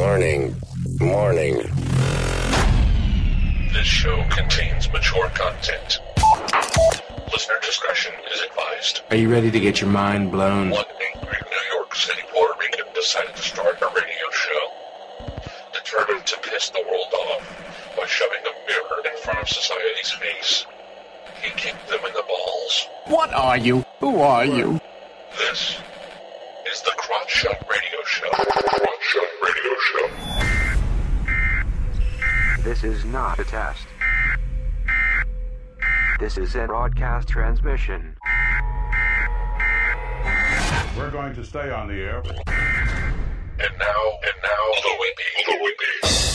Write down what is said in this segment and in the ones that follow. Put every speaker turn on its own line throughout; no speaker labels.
Warning. Warning.
This show contains mature content. Listener discretion is advised.
Are you ready to get your mind blown?
One angry New York City Puerto Rican decided to start a radio show. Determined to piss the world off by shoving a mirror in front of society's face. He kicked them in the balls.
What are you? Who are you?
This is the Crotch Shot Radio Show. Crotch Shot Radio Show.
This is not a test. This is a broadcast transmission.
We're going to stay on the air.
And now, and now, the Whippy. The Whippy.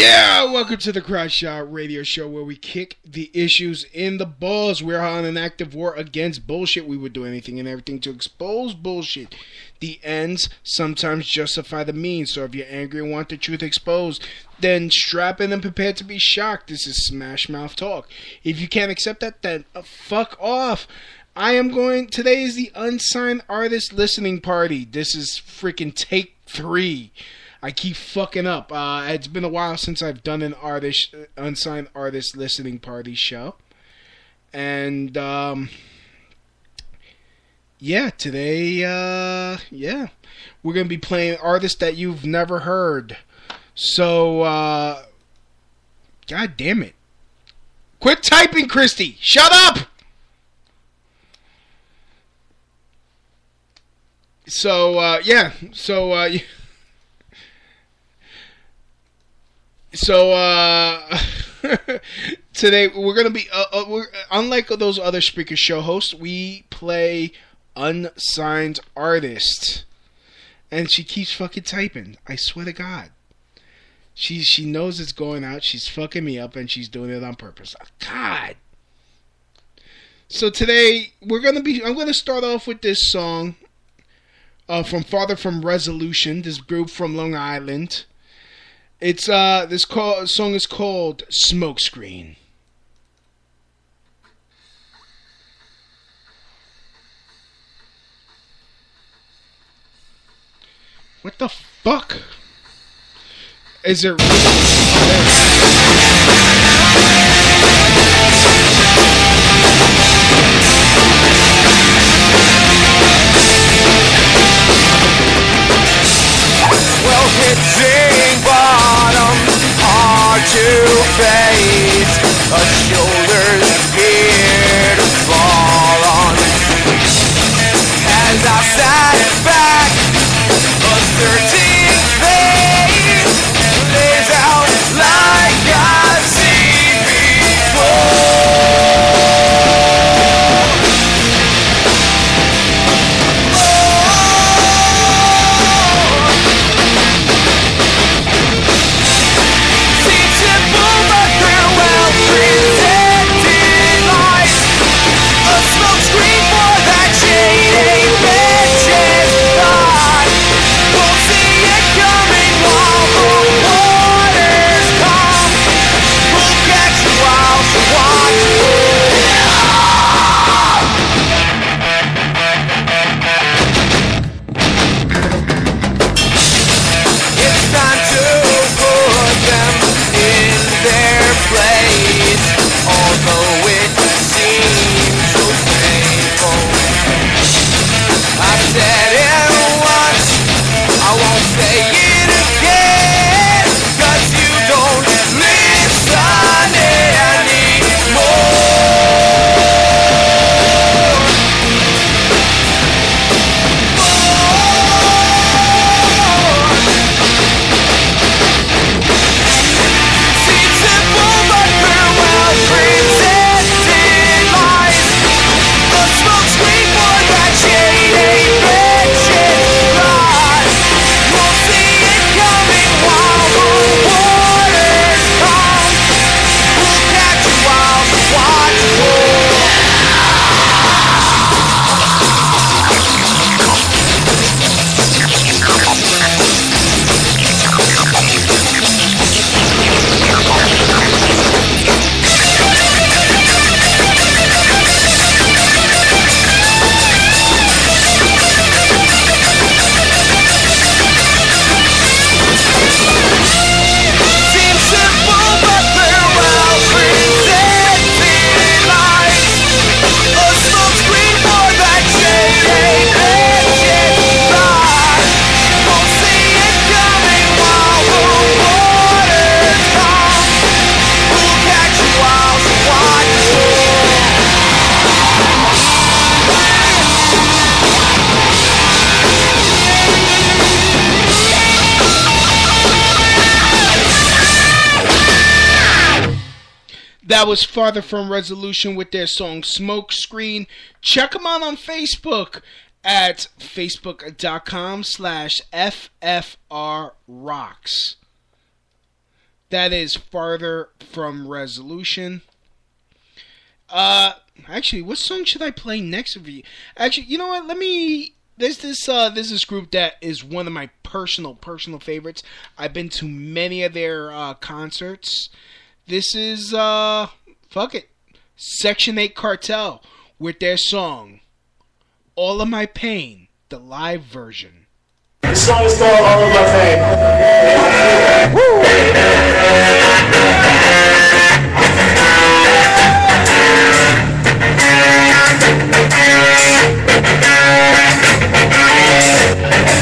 Yeah, welcome to the Crotch Shot Radio Show where we kick the issues in the balls. We're on an active war against bullshit. We would do anything and everything to expose bullshit. The ends sometimes justify the means. So if you're angry and want the truth exposed, then strap in and prepare to be shocked. This is Smash Mouth Talk. If you can't accept that, then uh, fuck off. I am going. Today is the unsigned artist listening party. This is freaking take three. I keep fucking up. Uh, it's been a while since I've done an artist, unsigned artist listening party show, and um, yeah, today, uh, yeah, we're gonna be playing artists that you've never heard. So, uh, god damn it, quit typing, Christy. Shut up. So, uh, yeah, so. Uh, So uh, today we're gonna be uh, uh, we're, unlike those other Spreaker show hosts. We play unsigned artists, and she keeps fucking typing. I swear to God, she she knows it's going out. She's fucking me up, and she's doing it on purpose. God. So today we're gonna be. I'm gonna start off with this song uh, from Farther from Resolution, this group from Long Island. It's uh this call, song is called Smokescreen. What the fuck? Is it
Well, bottom, hard to face. A shoulder's here to fall on. As I sat back,
Farther From Resolution with their song Smoke Screen. Check them out on Facebook at facebook.com slash FFR Rocks. That is Farther From Resolution. Uh, actually, what song should I play next for you? Actually, you know what? Let me. There's this uh, there's this group that is one of my personal personal favorites. I've been to many of their uh, concerts. This is uh, fuck it, Section Eight Cartel with their song "All of My Pain," the live version.
This song is called All of My Pain.
Thank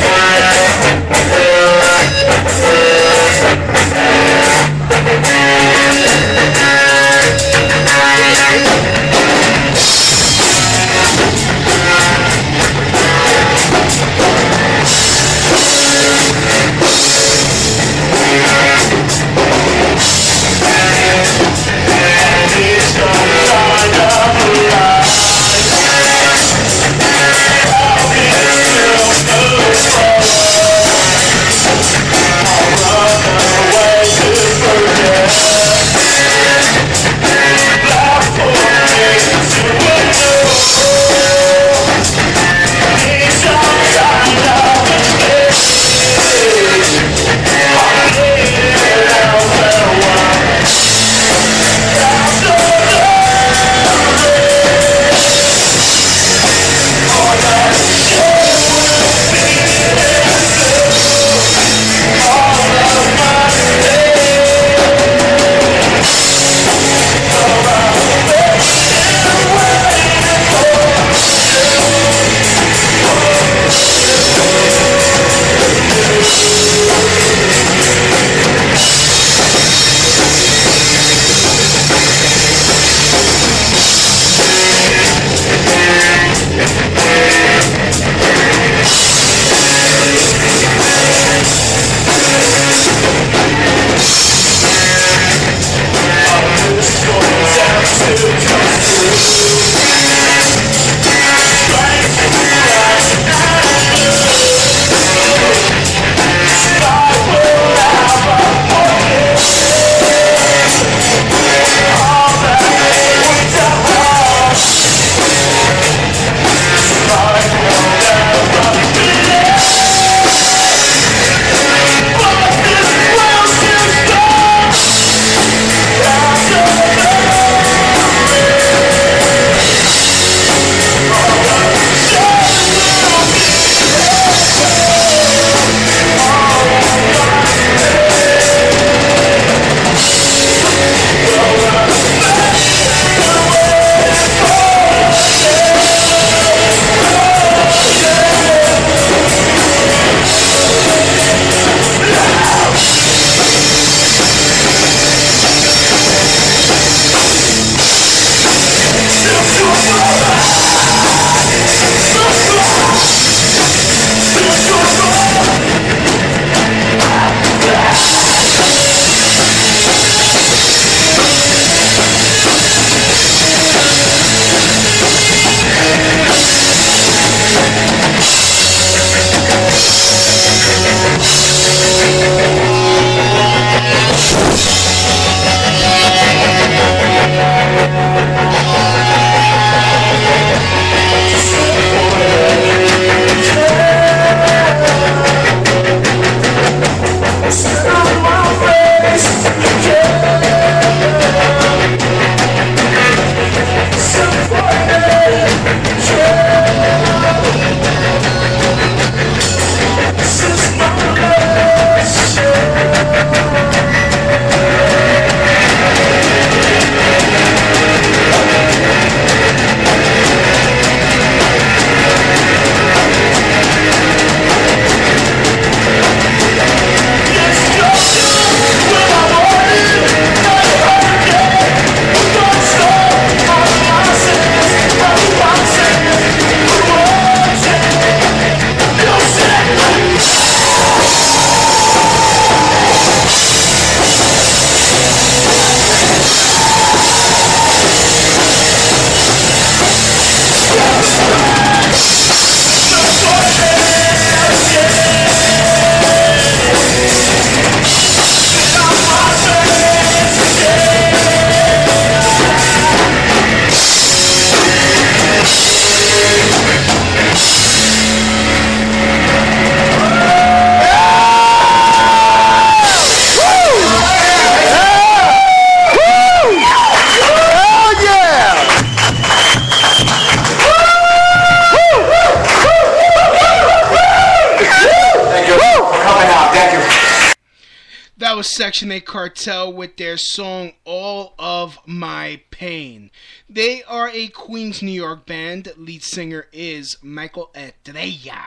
8 Cartel with their song All of My Pain. They are a Queens, New York band. Lead singer is Michael Estrella.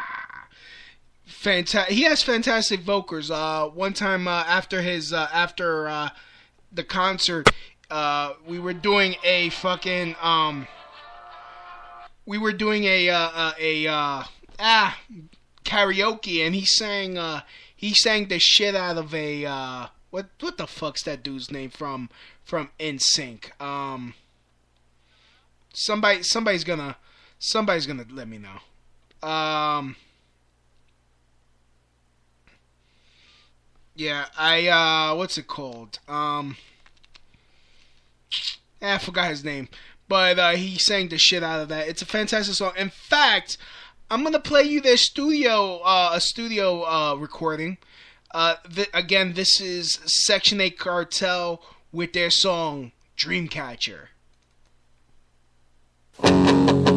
Fanta- he has fantastic vocals. Uh, one time uh, after his uh, after uh, the concert, uh, we were doing a fucking um, we were doing a uh, uh, a uh, ah karaoke, and he sang uh, he sang the shit out of a what what the fuck's that dude's name from from NSYNC? Um, somebody somebody's gonna somebody's gonna let me know. Um. Yeah, I uh what's it called? Um eh, I forgot his name. But uh he sang the shit out of that. It's a fantastic song. In fact, I'm gonna play you their studio uh a studio uh recording. Uh th- again this is Section 8 Cartel with their song Dreamcatcher.
Every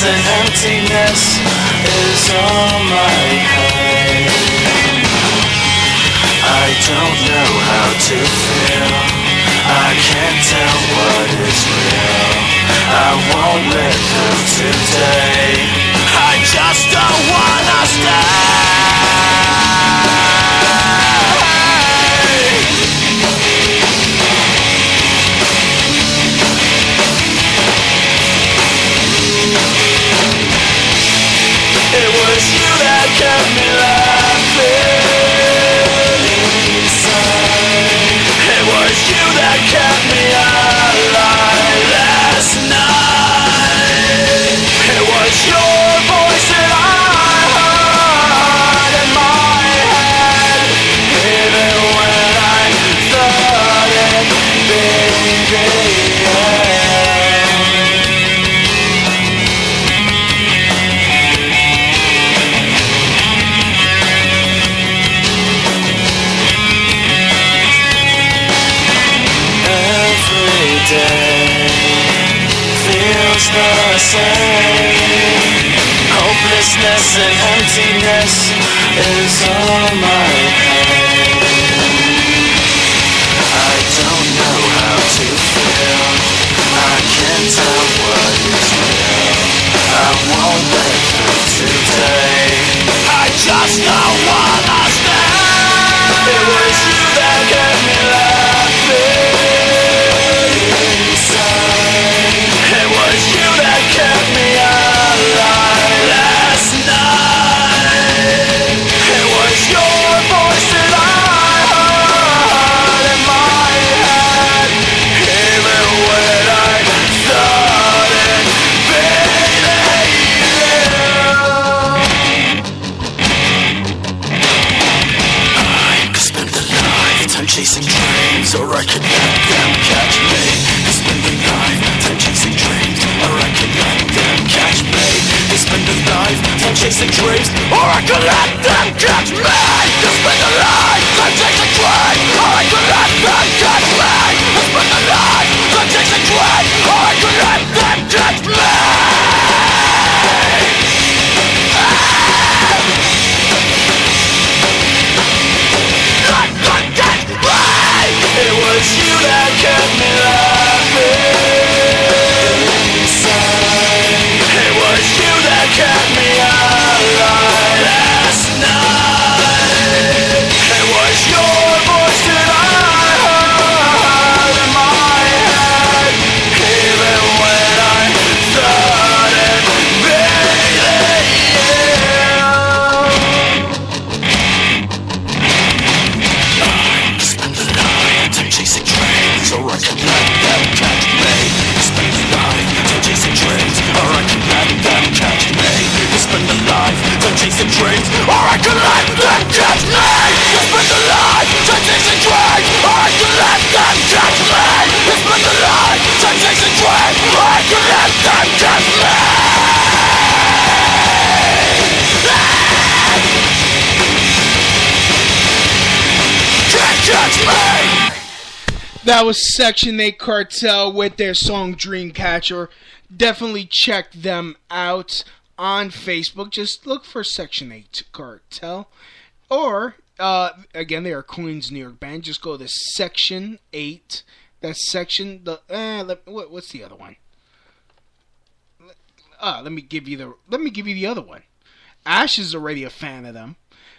Hopelessness and emptiness is all my pain. I don't know how to feel. I can't tell what is real. I won't live through today. I just don't wanna stay. You Hopelessness and emptiness is all my pain. I don't know how to feel. I can't tell what is real. I won't live through today. I just don't wanna stay. Catch me. That was
Section 8 Cartel with their song Dreamcatcher. Definitely check them out on Facebook. Just look for Section 8 Cartel. Or, uh, again, they are Queens, New York band. Just go to Section 8. That's Section, the, eh, let, what, what's the other one? Uh, let me give you the, let me give you the other one. Ash is already a fan of them.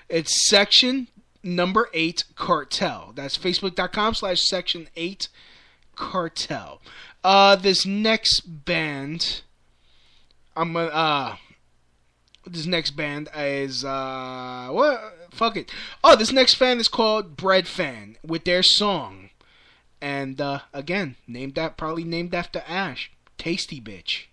It's Section number 8 Cartel. That's facebook.com slash Section 8 Cartel. Uh, this next band, I'm gonna, uh, this next band is, uh, what? Fuck it. Oh, this next fan is called Bread Fan with their song. And, uh, again, named that, probably named after Ash. Tasty Bitch.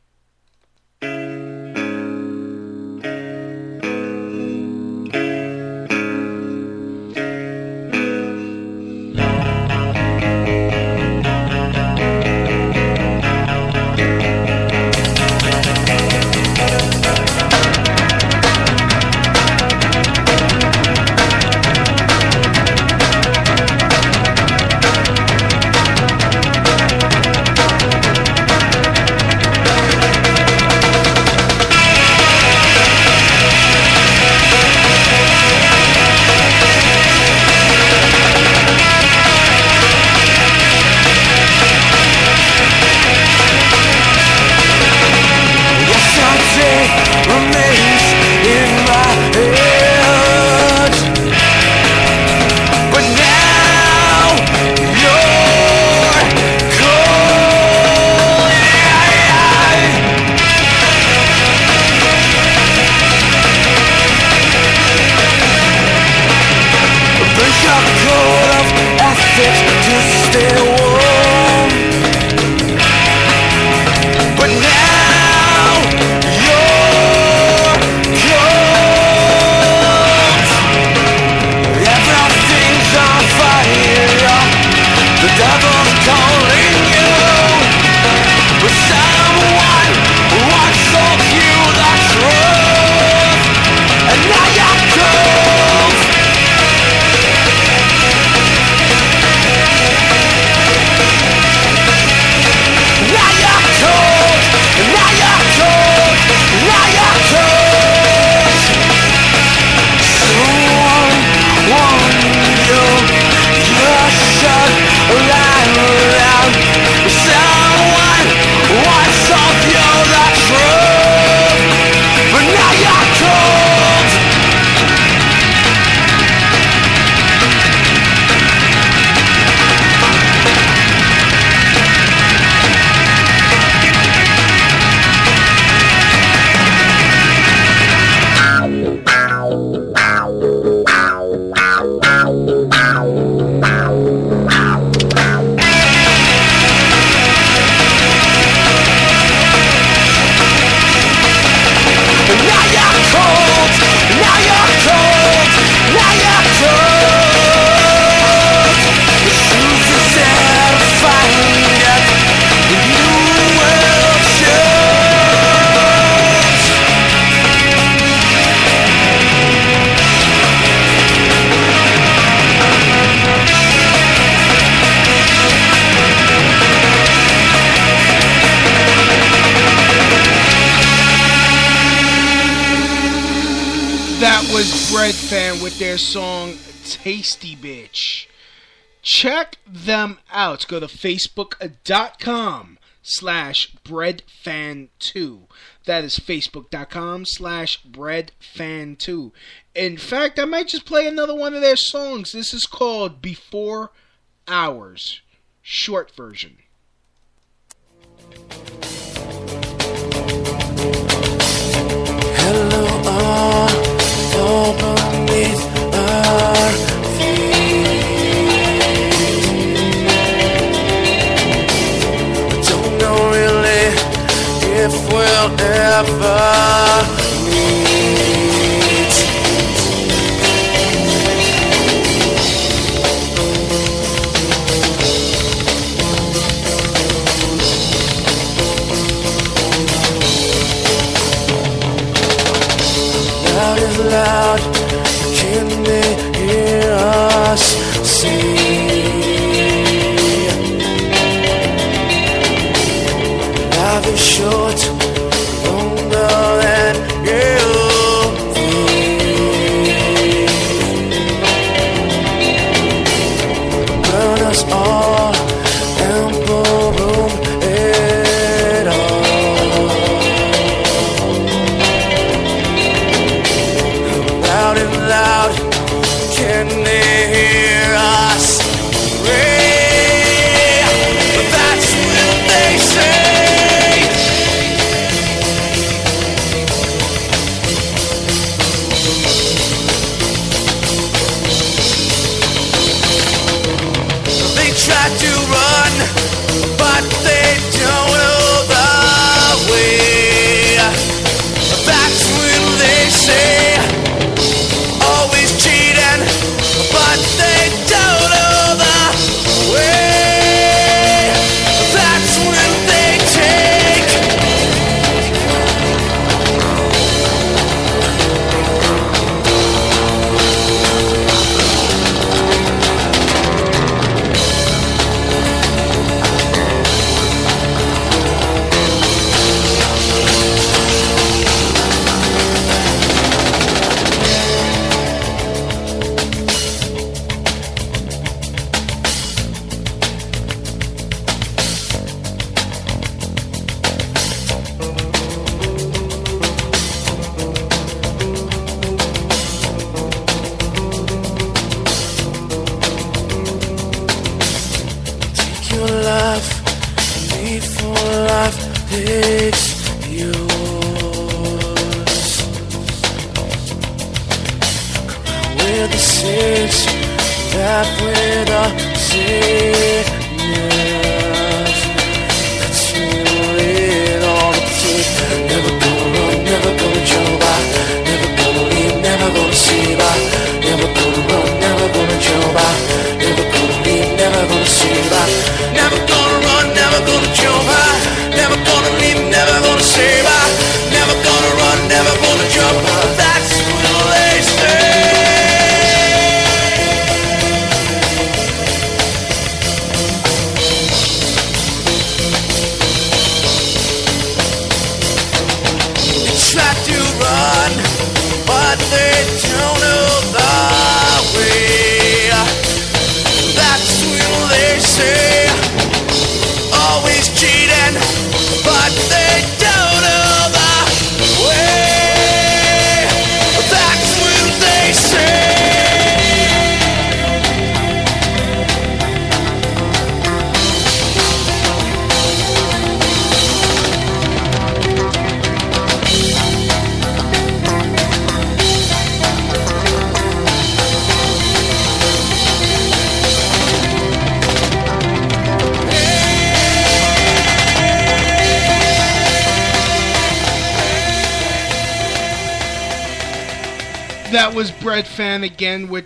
facebook.com slash breadfan2. That is facebook.com slash breadfan2. In fact, I might just play another one of their songs. This is called Before Hours. Short version.
Hello, uh, all, all if we'll ever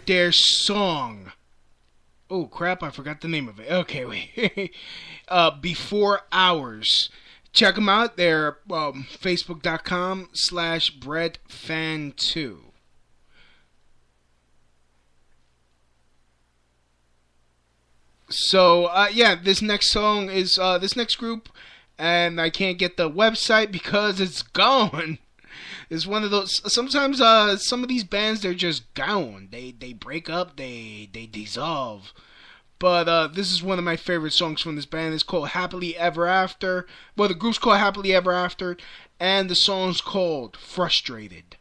their song. Oh crap! I forgot the name of it. Okay, wait. uh, Before Hours. Check them out. They're um, facebook.com slash Bread Fan 2 So uh, yeah, this next song is uh, this next group, and I can't get the website because it's gone. It's one of those. Sometimes uh, some of these bands they're just gone. They they break up. They they dissolve. But uh, this is one of my favorite songs from this band. It's called Happily Ever After. Well, the group's called Happily Ever After, and the song's called Frustrated.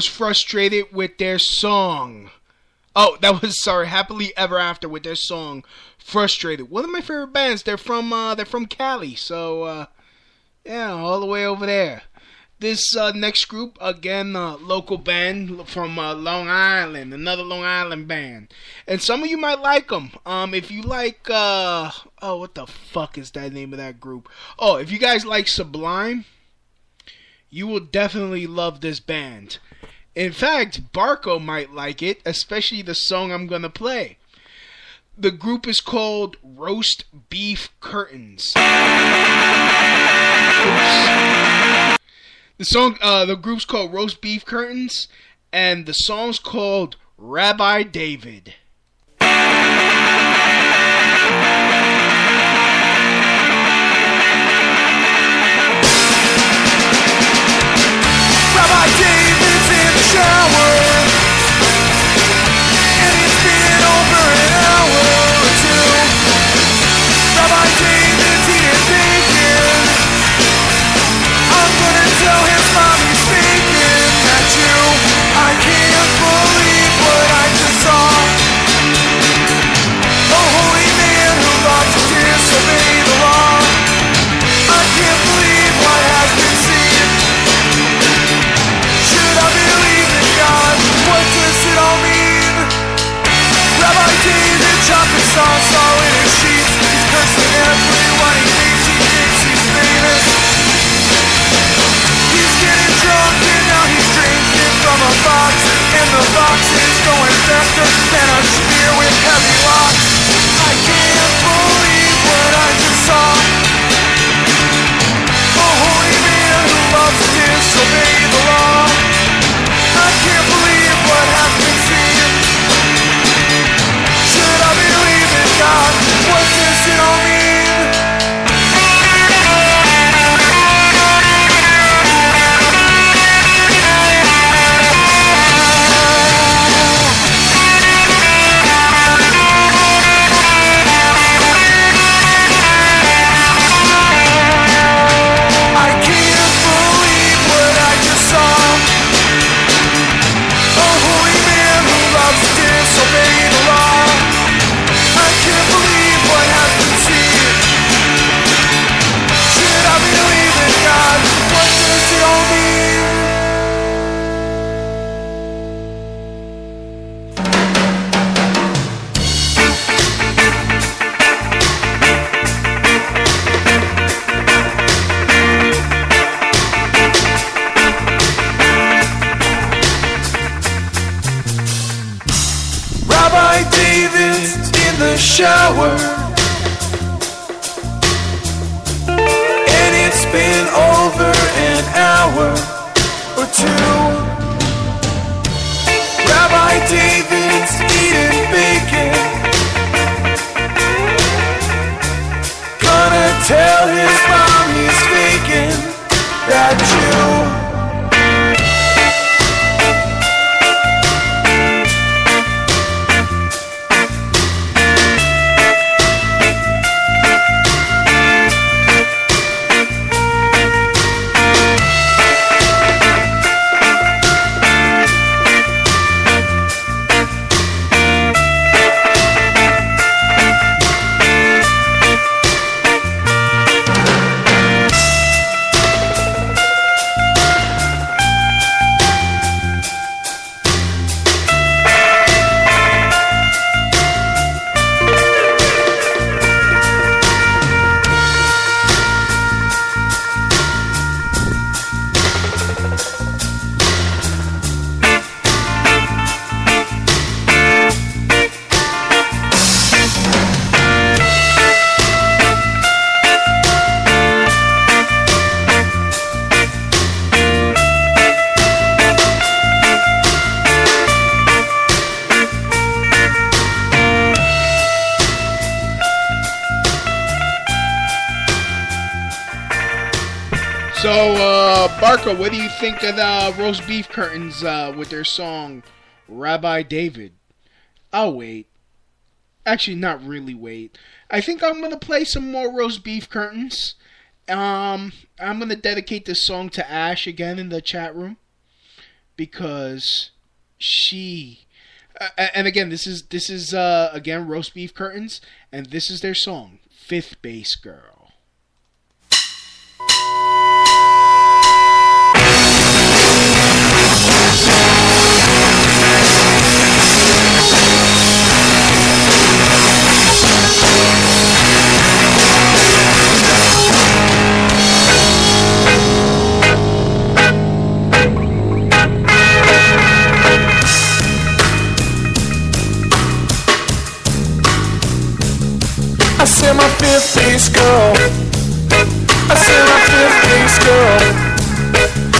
Was frustrated with their song. Oh, that was sorry, Happily Ever After with their song Frustrated. One of my favorite bands. They're from uh they're from Cali. So uh yeah, all the way over there. This uh, next group, again, uh, local band from uh, Long Island, another Long Island band, and some of you might like them. Um, if you like, uh, oh, what the fuck is that name of that group? Oh, if you guys like Sublime, you will definitely love this band. In fact, Barco might like it, especially the song I'm gonna play. The group is called Roast Beef Curtains. Oops. The song, uh, the group's called Roast Beef Curtains, and the song's called Rabbi David.
Going
uh, what do you think of the roast beef curtains uh, with their song Rabbi David? I'll wait. Actually, not really wait. I think I'm gonna play some more roast beef curtains. Um, I'm gonna dedicate this song to Ash again in the chat room because she uh, and again this is this is uh again roast beef curtains and this is their song fifth base girl
base girl. I said my fifth base girl.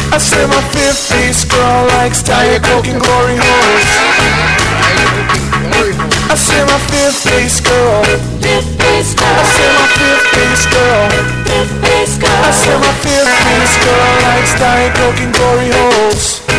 I said my fifth base girl likes Diet Coke and glory holes. I said my fifth base girl. I said my fifth base girl. I said my fifth base girl likes Diet Coke and glory holes.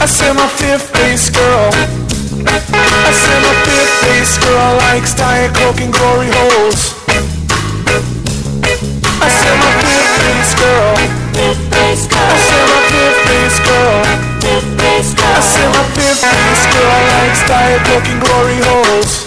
I said my fifth base girl. I said my fifth base girl likes Diet Coke and glory holes. I said my fifth base girl. I said my fifth base girl. I said my fifth base girl likes Diet Coke and glory holes.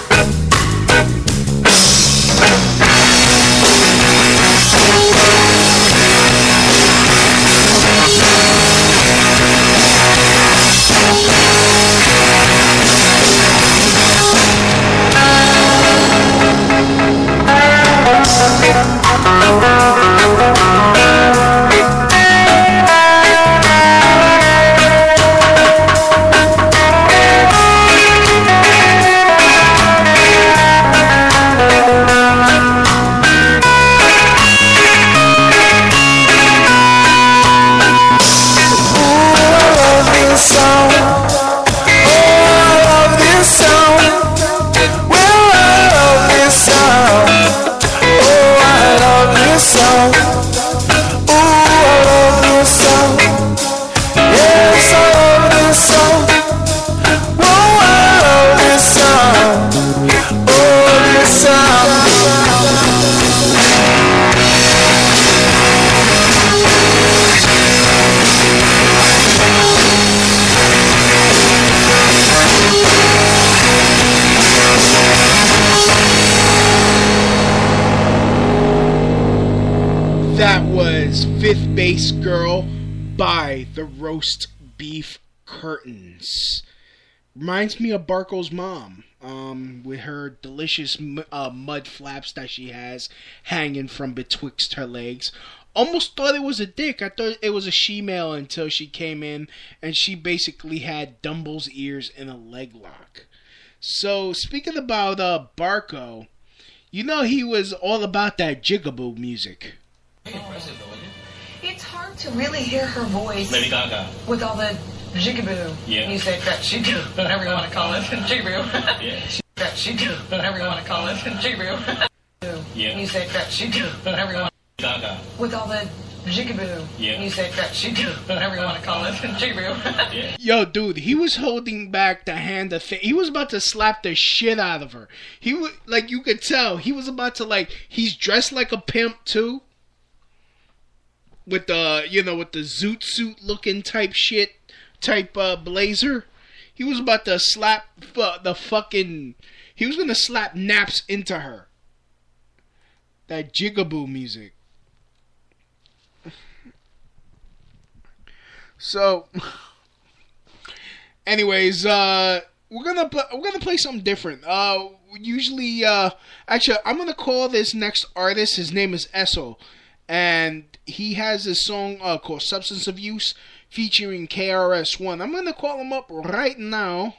Reminds me of Barco's mom, um, with her delicious m- uh, mud flaps that she has hanging from betwixt her legs. Almost thought it was a dick. I thought it was a she-male until she came in and she basically had Dumble's ears in a leg lock. So speaking about uh, Barco, you know he was all about that jigaboo music.
It's hard to really hear her voice
Lady Gaga.
with all the jigaboo
Yeah.
music that she do, whatever you want to call it, jigaboo.
Yeah.
that she do, whatever you want to call it, jigaboo.
Yeah.
Music that she do, whatever you want,
Gaga.
with all the jigaboo
Yeah.
music that she do, whatever you want to call it, jigaboo.
Yeah.
Yo, dude, he was holding back the hand of He was about to slap the shit out of her. He was like, you could tell he was about to like. He's dressed like a pimp too, with the you know with the zoot suit looking type shit type uh, blazer. He was about to slap fu- the fucking. He was gonna slap naps into her. That jigaboo music. So. anyways uh we're gonna pl- we're gonna play something different uh usually uh actually i'm gonna call this next artist his name is esso and he has a song uh, called substance abuse featuring krs1 i'm gonna call him up right now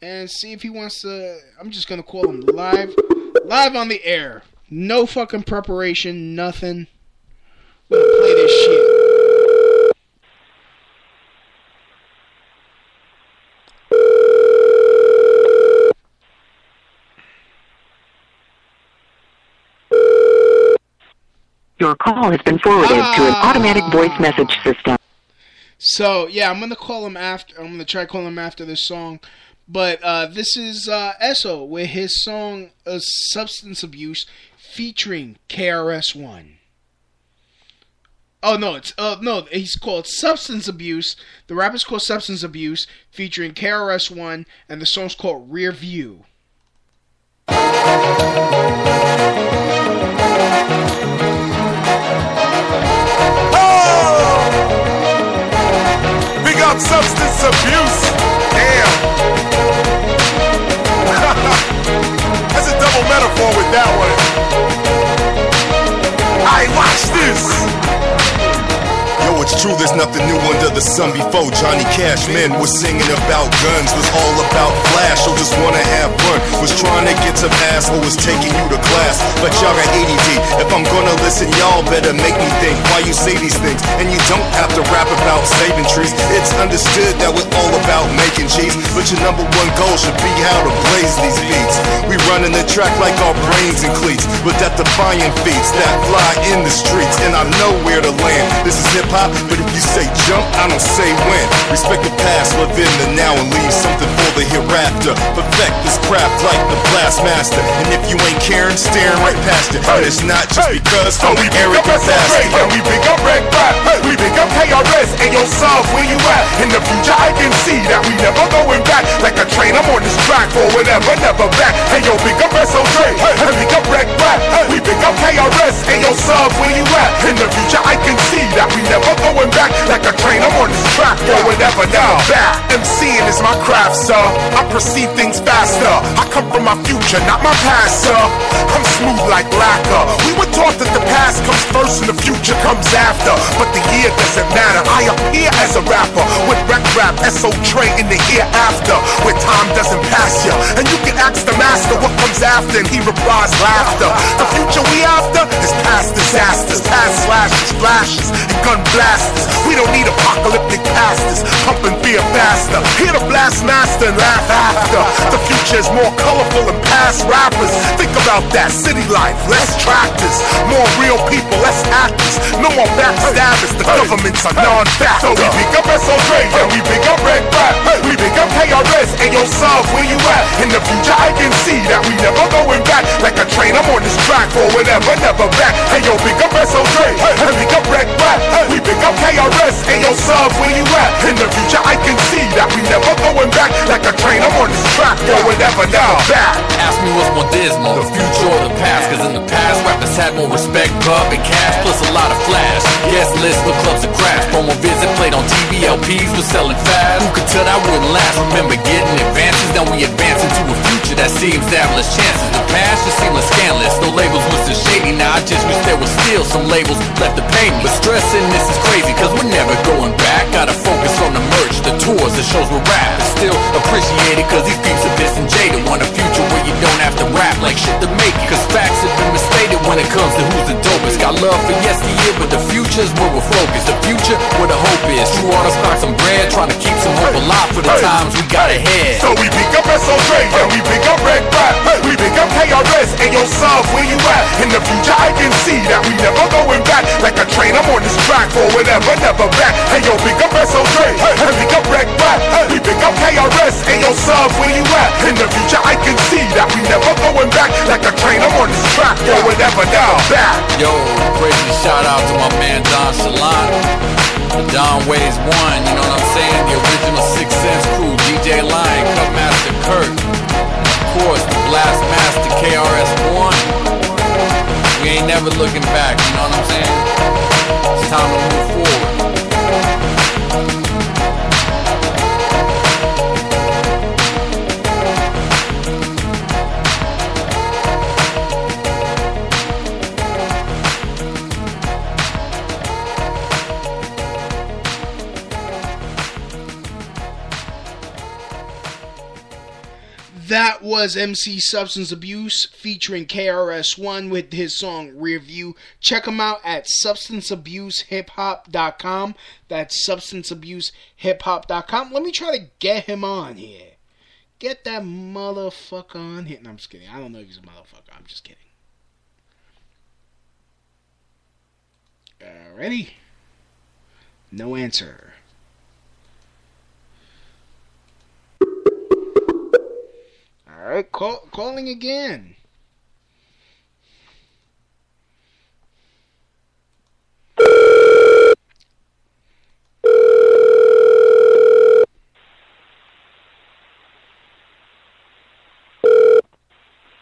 and see if he wants to i'm just gonna call him live live on the air. No fucking preparation nothing. We're gonna play this shit
Your call has been forwarded to an automatic voice message system.
So yeah, I'm gonna call him after. I'm gonna try calling him after this song. But uh, this is uh, Esso with his song uh, "Substance Abuse" featuring KRS One. Oh no, it's uh no, he's called Substance Abuse. The rapper's called Substance Abuse, featuring KRS One, and the song's called Rear View.
Big substance abuse. Damn. That's a double metaphor with that one. I watch this. Yo, it's true, there's nothing new under the sun before Johnny Cash. Man was singing about guns, was all about flash. So just wanna have fun. Was trying to get some ass or was taking you to class. But y'all got ADD. If I'm gonna listen, y'all better make me think why you say these things. And you don't have to rap about saving trees. It's understood that we're all about making cheese. But your number one goal should be how to blaze these beats. We running the track like our brains and cleats. With that defiant feats that fly in the streets. And I know where to land. This is hip hop, but if you say jump, I don't say when. Respect the past, live in the now, and leave something for the hereafter. Perfect this craft like the blast master. And if you ain't caring, staring right past it. And it's not just because I'm
we pick
arrogant
up SO3,
bastard.
and we pick up Red Rap, we pick up KRS, and yo, sub, where you at? In the future, I can see that we never going back. Like a train, I'm on this track for whatever, never back. Hey, yo, pick up SO3, and pick up Red Rap, we pick up KRS, and yo, sub, where you at? In the future, I can see that we never going back. Like a train, I'm on this track for whatever, never back.
MCing is my craft, sir. I perceive things faster. I come from my future, not my past, sir. I'm smooth like lacquer. We were taught that the past comes first and the future comes after. But the year doesn't matter. I appear as a rapper with rec rap, SO Trey in the year after, where time doesn't pass ya. And you can ask the master what comes after, and he replies laughter. The future we after is past disasters, past slashes, flashes, and gun blasters. We don't need apocalyptic pastors, pumping fear faster. Here to blast master and laugh after. The future is more colorful than past rappers. Think about that city life, less tractors, more real people, less actors. No more backstabbers. The governments are non-factor.
So we pick up SO3, and we pick up Red Rap, we pick up KRS, and yo, sub, where you at? In the future, I can see that we never going back. Like a train, I'm on this track for whatever, never back. Hey, yo, pick up SO3, and pick up Red Rap, we pick up KRS, and yo, sub, where you at? In the future, I can see that we never going back. Like a train, I'm on this track for whatever, never back.
Ask me what's more dismal, the future or the past? Cause in the past, rappers had more respect, pub and cash Plus a lot of flash, guest list for clubs and crash. Promo visit played on TV, LPs was selling fast. Who could tell that wouldn't last? Remember getting advances, now we advance into a future that seems to have less chances. The past just seemed less scandalous, no labels was so shady. Now I just wish there was still some labels left to pay me. But stressing this is crazy, cause we're never going back. Gotta focus on the merch, the tours, the shows we're It's still appreciated cause these peeps are pissed and jaded Want a future where you don't have to rap like shit to make it Cause facts have been misstated when it comes to who's the dopest Got love for yesteryear but the future's where we're focused The future where the hope is True artists knock some bread Trying to keep some hope alive for the times we got ahead
So we pick up SO3, and we pick up Red Rap, we pick up KRS, and yo, sub, where you at? In the future, I can see that we never going back. Like a train, I'm on this track for whatever, never back. Hey, yo, pick up SO3, and pick up Red Rap, we pick up KRS, and yo, sub, where you at? In the future, I can see that we never going back. Like a train, I'm on this track for whatever, never back.
Yo, crazy shout out to my man Don. The Don Ways One, you know what I'm saying? The original Six Sense crew, DJ Lion, Kutmasta Kurt. And of course, the Blast Master KRS-One. We ain't never looking back, you know what I'm saying? It's time to move forward.
That was MC Substance Abuse featuring KRS-One with his song Rear View. Check him out at substanceabusehiphop.com. That's substanceabusehiphop.com. Let me try to get him on here. Get that motherfucker on here. No, I'm just kidding. I don't know if he's a motherfucker. I'm just kidding. Ready? No answer. All right, call, calling again.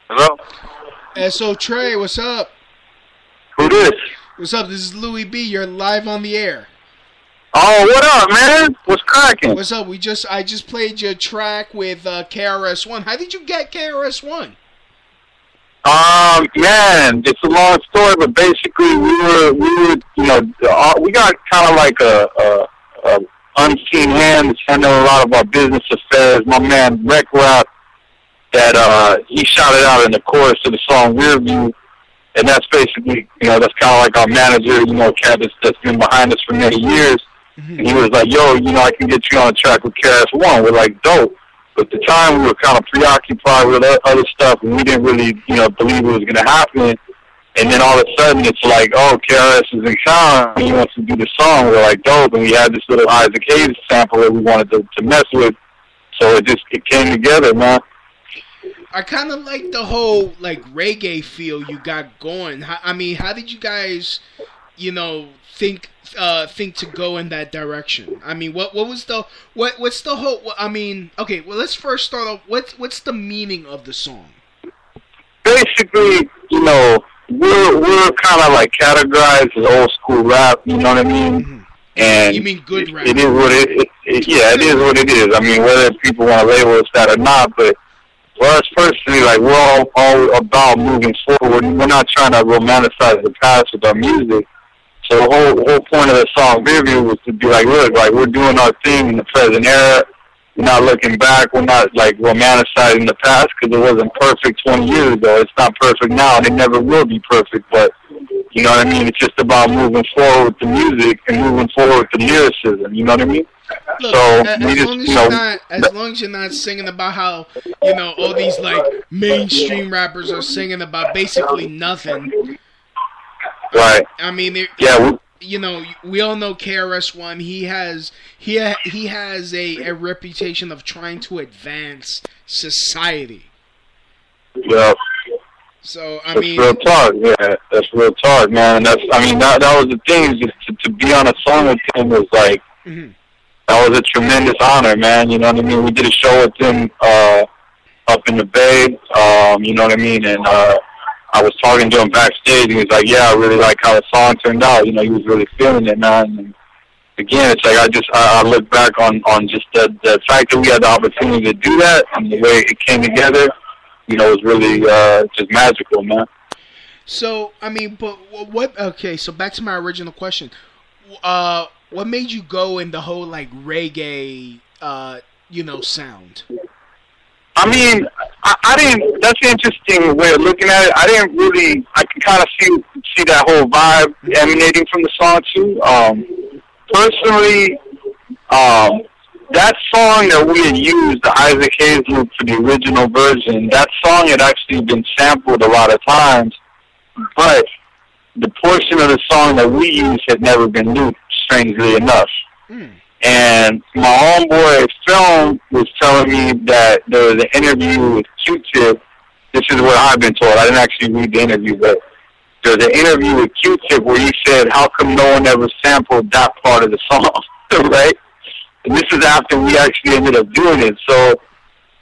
Hello?
SO Trey, what's up?
Who this?
What's up? This is Louie Bee. You're live on the air.
Oh, what up, man? What's cracking?
What's up? We just I just played your track with uh, KRS One. How did you get KRS One?
Um, man, it's a long story, but basically we were we were you know uh, we got kind of like a, a, a unseen hand that's handling a lot of our business affairs. My man Rec Rap, that uh he shouted out in the chorus of the song Rear View, and that's basically you know that's kind of like our manager, you know, cat that's, that's been behind us for many years. And he mm-hmm. was like, "Yo, you know, I can get you on a track with KRS One." We're like, "Dope." But at the time, we were kind of preoccupied with o- other stuff, and we didn't really, you know, believe it was going to happen. And then all of a sudden, it's like, "Oh, KRS is in town. He wants to do the song." We're like, "Dope!" And we had this little Isaac Hayes sample that we wanted to, to mess with, so it just it came together, man.
I kind of like the whole like reggae feel you got going. How, I mean, how did you guys, you know, think uh think to go in that direction? I mean, what what was the what what's the whole? I mean, okay, well let's first start off. What's what's the meaning of the song?
basically, you know, we're we're kind of like categorized as old school rap. You know what I mean? And
You mean good rap?
it is what it, it, it. Yeah, it is what it is. I mean, whether people want to label us that or not, but for us personally, like we're all all about moving forward. We're not trying to romanticize the past with our music. So the whole whole point of the song "Rear View" was to be like, look, like we're doing our thing in the present era. We're not looking back. We're not like romanticizing the past because it wasn't perfect 20 years ago. It's not perfect now, and it never will be perfect. But you know what I mean? It's just about moving forward with the music and moving forward with the lyricism. You know what I mean?
Look,
so
as
just,
long as
you
you're
know,
not, as long as you're not singing about how you know all these like mainstream rappers are singing about basically nothing.
Right?
I mean,
Yeah,
you know, we all know KRS One. He has he ha- he has a, a reputation of trying to advance society.
yeah.
So I
That's
mean,
real talk. Yeah, that's real talk, man. And that's, I mean, that that was the thing. Just to, to be on a song with him was like
Mhm.
that was a tremendous honor, man. You know what I mean? We did a show with him uh, up in the Bay. Um, you know what I mean? And uh, I was talking to him backstage, and he was like, "Yeah, I really like how the song turned out. You know, he was really feeling it, man." And again, it's like I just I, I look back on on just the the fact that we had the opportunity to do that and the way it came together. You know, was really uh, just magical, man.
so I mean, but what? Okay, so back to my original question. Uh, what made you go in the whole like reggae, uh, you know, sound?
I mean, I, I didn't. That's an interesting way of looking at it. I didn't really. I can kind of see see that whole vibe emanating from the song too. Um, personally, um, that song that we had used, the Isaac Hayes loop for the original version, that song had actually been sampled a lot of times, but the portion of the song that we used had never been looped. Strangely enough. And my homeboy film was telling me that there was an interview with Q-Tip. This is what I've been told. I didn't actually read the interview, but there's an interview with Q-Tip where he said, "How come no one ever sampled that part of the song?" right? And this is after we actually ended up doing it. So,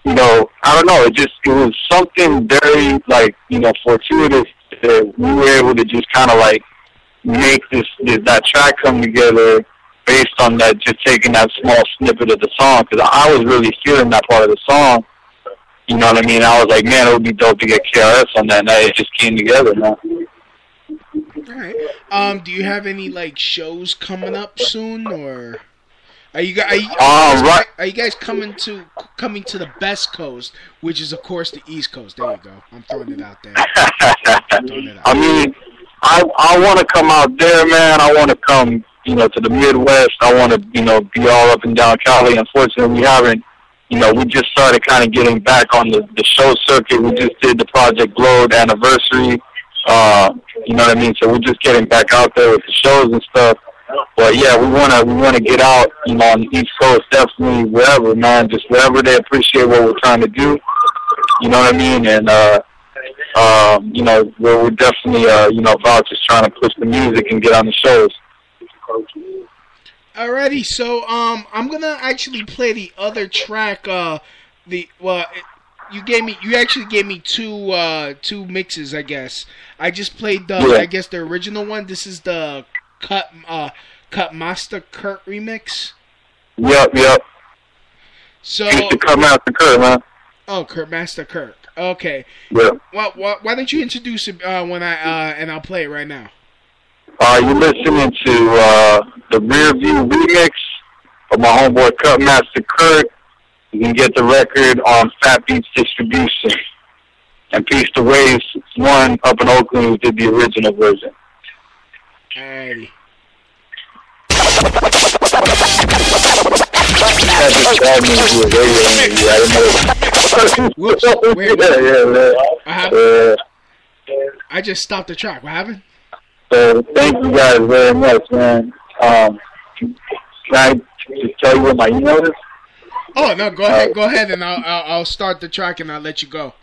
you know, I don't know. It just it was something very like you know fortuitous that we were able to just kind of like make this that track come together based on that just taking that small snippet of the song because I was really feeling that part of the song. You know what I mean? I was like, man, it would be dope to get KRS on that, night. it just came together, man.
All right. Um, do you have any like shows coming up soon, or are you guys? Are you,
Um, right-
are you guys coming to coming to the best coast, which is of course the East Coast? There you go. I'm throwing it out there.
I mean, I I want to come out there, man. I want to come, you know, to the Midwest. I want to, you know, be all up and down Cali. Unfortunately, we haven't. You know, we just started kind of getting back on the the show circuit. We just did the Project Blowed anniversary Uh, you know what I mean? So we're just getting back out there with the shows and stuff. But yeah, we wanna we wanna get out, you know, on the East Coast, definitely wherever, man, just wherever they appreciate what we're trying to do. You know what I mean? And uh, um, you know, we're, we're definitely uh, you know about just trying to push the music and get on the shows.
Alrighty, so um, I'm gonna actually play the other track. Uh, the well, you gave me, you actually gave me two uh two mixes, I guess. I just played the,
Yeah.
I guess the original one. This is the cut uh Kutmasta Kurt remix.
Yep, yep.
So
Used to come out the curve, man.
oh, Kurt Master Kirk. Okay.
Yeah.
Why, why, why don't you introduce it uh, when I uh, and I'll play it right now.
Uh, you're listening to uh, the Rear View remix of my homeboy Kutmasta Kurt. You can get the record on Fat Beats Distribution. And peace to Waves one up in Oakland who did the original version.
Alrighty.
Had to tell me you were radio interview. I didn't know.
Wait,
yeah, yeah,
What
yeah.
happened?
Uh,
I just stopped the track. What happened?
So thank you guys very much, man. Um, can I just tell you what my email is?
Oh no, go ahead, go ahead, and I'll I'll, I'll start the track and I'll let you go.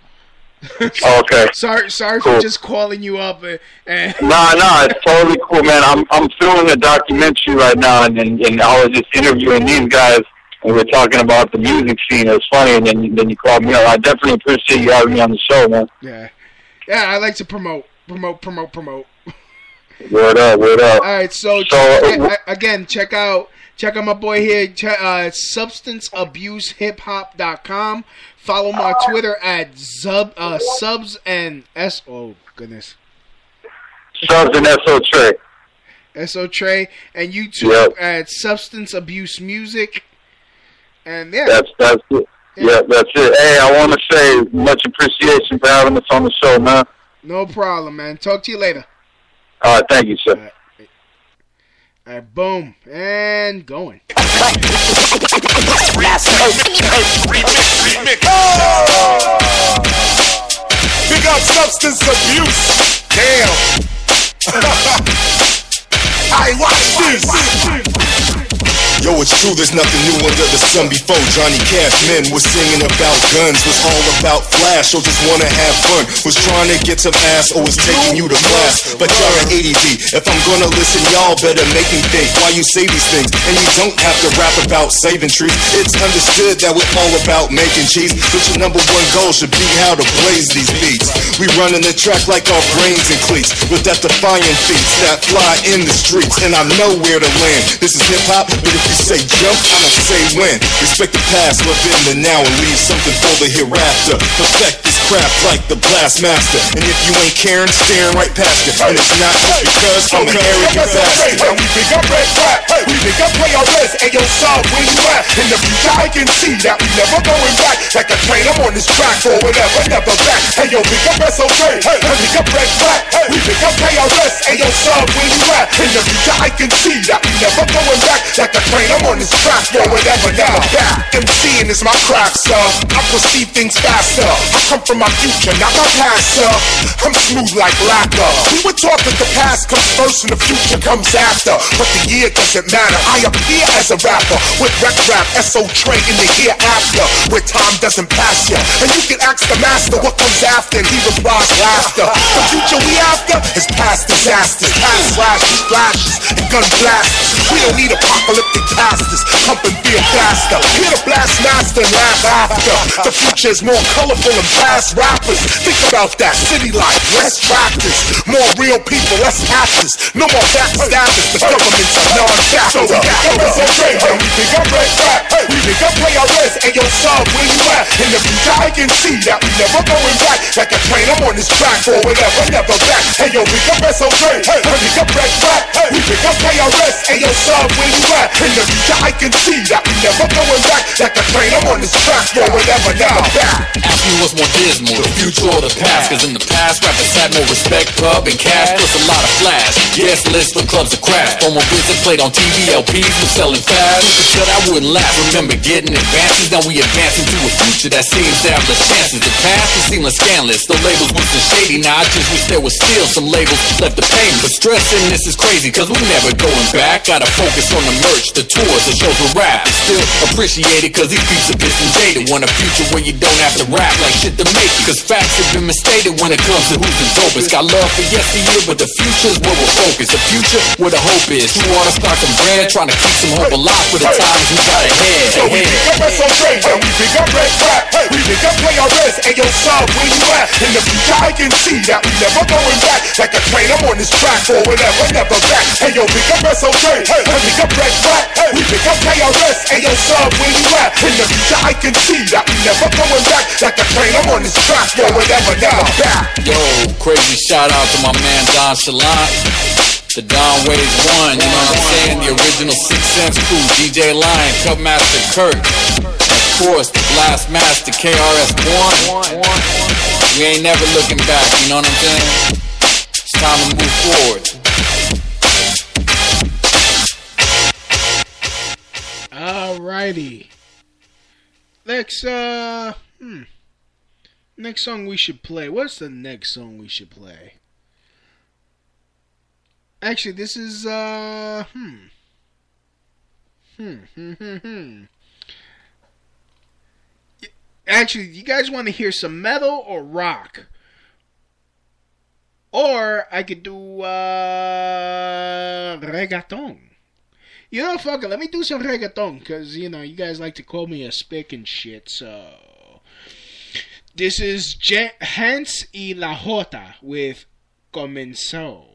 Okay.
Sorry, sorry
Cool.
for just calling you up and, and
Nah, nah, it's totally cool, man. I'm I'm filming a documentary right now, and and, and I was just interviewing these guys, and we are talking about the music scene. It was funny, and then then you called me up. I definitely appreciate you having me on the show, man.
yeah, yeah. I like to promote, promote, promote, promote.
Word up, word up.
All right, so,
So, uh,
check- again, check out check out my boy here, uh, substanceabusehiphop.com. Follow my Twitter at sub uh, subs and s oh goodness
Subs and SO Trey.
so Trey and YouTube
Yep.
at substance abuse music. And yeah,
That's that's it. Yeah, that's it. Hey, I want to say much appreciation for having us on the show, man.
no problem, man. Talk to you later.
All right, thank you, sir.
All right, boom and going.
Big up substance abuse. Damn. I watch this.
Yo, it's true, there's nothing new under the sun before Johnny Cash men was singing about guns, was all about flash, or just wanna have fun, was trying to get some ass, or was taking you to class. But you're an ADD, if I'm gonna listen, y'all better make me think why you say these things. And you don't have to rap about saving trees, it's understood that we're all about making cheese. But your number one goal should be how to blaze these beats. We running the track like our brains in cleats, with that defiant feats that fly in the streets, and I know where to land. This is hip hop, but if you say jump, I'ma say when. Respect the past, live in the now, and leave something for the hereafter. Perfect craft like the blast master. And if you ain't caring, staring right past you. And it's not just because I'm an arrogant bastard.
And we pick up red rap. We pick up KRS. And yo, sub, where you at? In the future, I can see that we never going back. Like a train, I'm on this track for whatever, never back. Hey, yo, pick up SOJ. Hey, pick up red rap. We pick up KRS. And yo, sub, where you at? In the future, I can see that we never going back. Like a train, I'm on this track for whatever, never back. MCing is my craft, sir. I perceive things faster. I come from my future, not my past, sir. I'm smooth like lacquer. We were taught that the past comes first and the future comes after. But the year doesn't matter. I appear as a rapper with rec rap, SO Trey in the hereafter, where time doesn't pass ya. And you can ask the master what comes after, and he replies laughter. The future we after is past disasters, past flashes, flashes, and gun blasts. We don't need apocalyptic pastors, pumping fear faster. Hear the blast master and laugh after. The future is more colorful than past rappers. Think about that city life, less tractors, more real people, less actors. No more backstabbers, the government's a non-factor. So we up SOJ, and we pick up Red Flag. We pick up KRS, and yo, sub, where you at? In the future, I can see that we never going back. Like a train, I'm on this track for whatever, never back. Hey, yo, we pick up SOJ, hey, pick up Red Flag. We pick up KRS, and yo, sub, where you at? In the future, I can see that we never going back. Like a train, I'm on this this track, yo, whatever, never back.
Ask me what's more dismal, the future or the past. Cause in the past, rappers had more respect, pub and cash Plus a lot of flash, guest lists for clubs of crash Promo visit played on TV, LPs were selling fast. Could tell that wouldn't last? Remember getting advances, now we advancing to a future that seems to have less chances. The past was seamless, scandalous, the labels were so shady. Now I just wish there was still some labels left to pay me But stressing this is crazy, cause we're never going back. Gotta focus on the merch, the tours, the shows we rap. Still appreciated, cause these beats are pissed and jaded. Want a future where you don't have to rap like shit to make it Cause facts have been misstated when it comes to who's the dopest Got love for yesteryear, but the future's where we're focused The future where the hope is Who wanna start some brand, trying to keep some hope alive For the times we got ahead,
So we pick up SOJ and we pick up Red Rap. We pick up KRS and yo sub where you at? In the future I can see that we never going back. Like a train, I'm on this track for whatever, never back. Hey yo, pick up SOJ and pick up Red Rap. We pick up KRS and yo sub where you at? In the future I can see that we never going back. Like a train, I'm on this track for whatever, never back.
Yo, crazy shout out to my man Don Chalant. The Don Ways One, you know what I'm saying? The original Six Sense crew, DJ Lion, Kutmasta Kurt. Of course, the Blast Master KRS One. We ain't never looking back, you know what I'm saying? It's time to move forward.
Alrighty. Next, uh, hmm. Next song we should play. What's the next song we should play? Actually, this is, uh, hmm. Hmm, hmm, hmm, hmm. Actually, you guys want to hear some metal or rock? Or I could do, uh, reggaeton. You know, fuck it. Let me do some reggaeton, because, you know, you guys like to call me a spick and shit, so. This is Je- Hans y La Jota with Comenzó.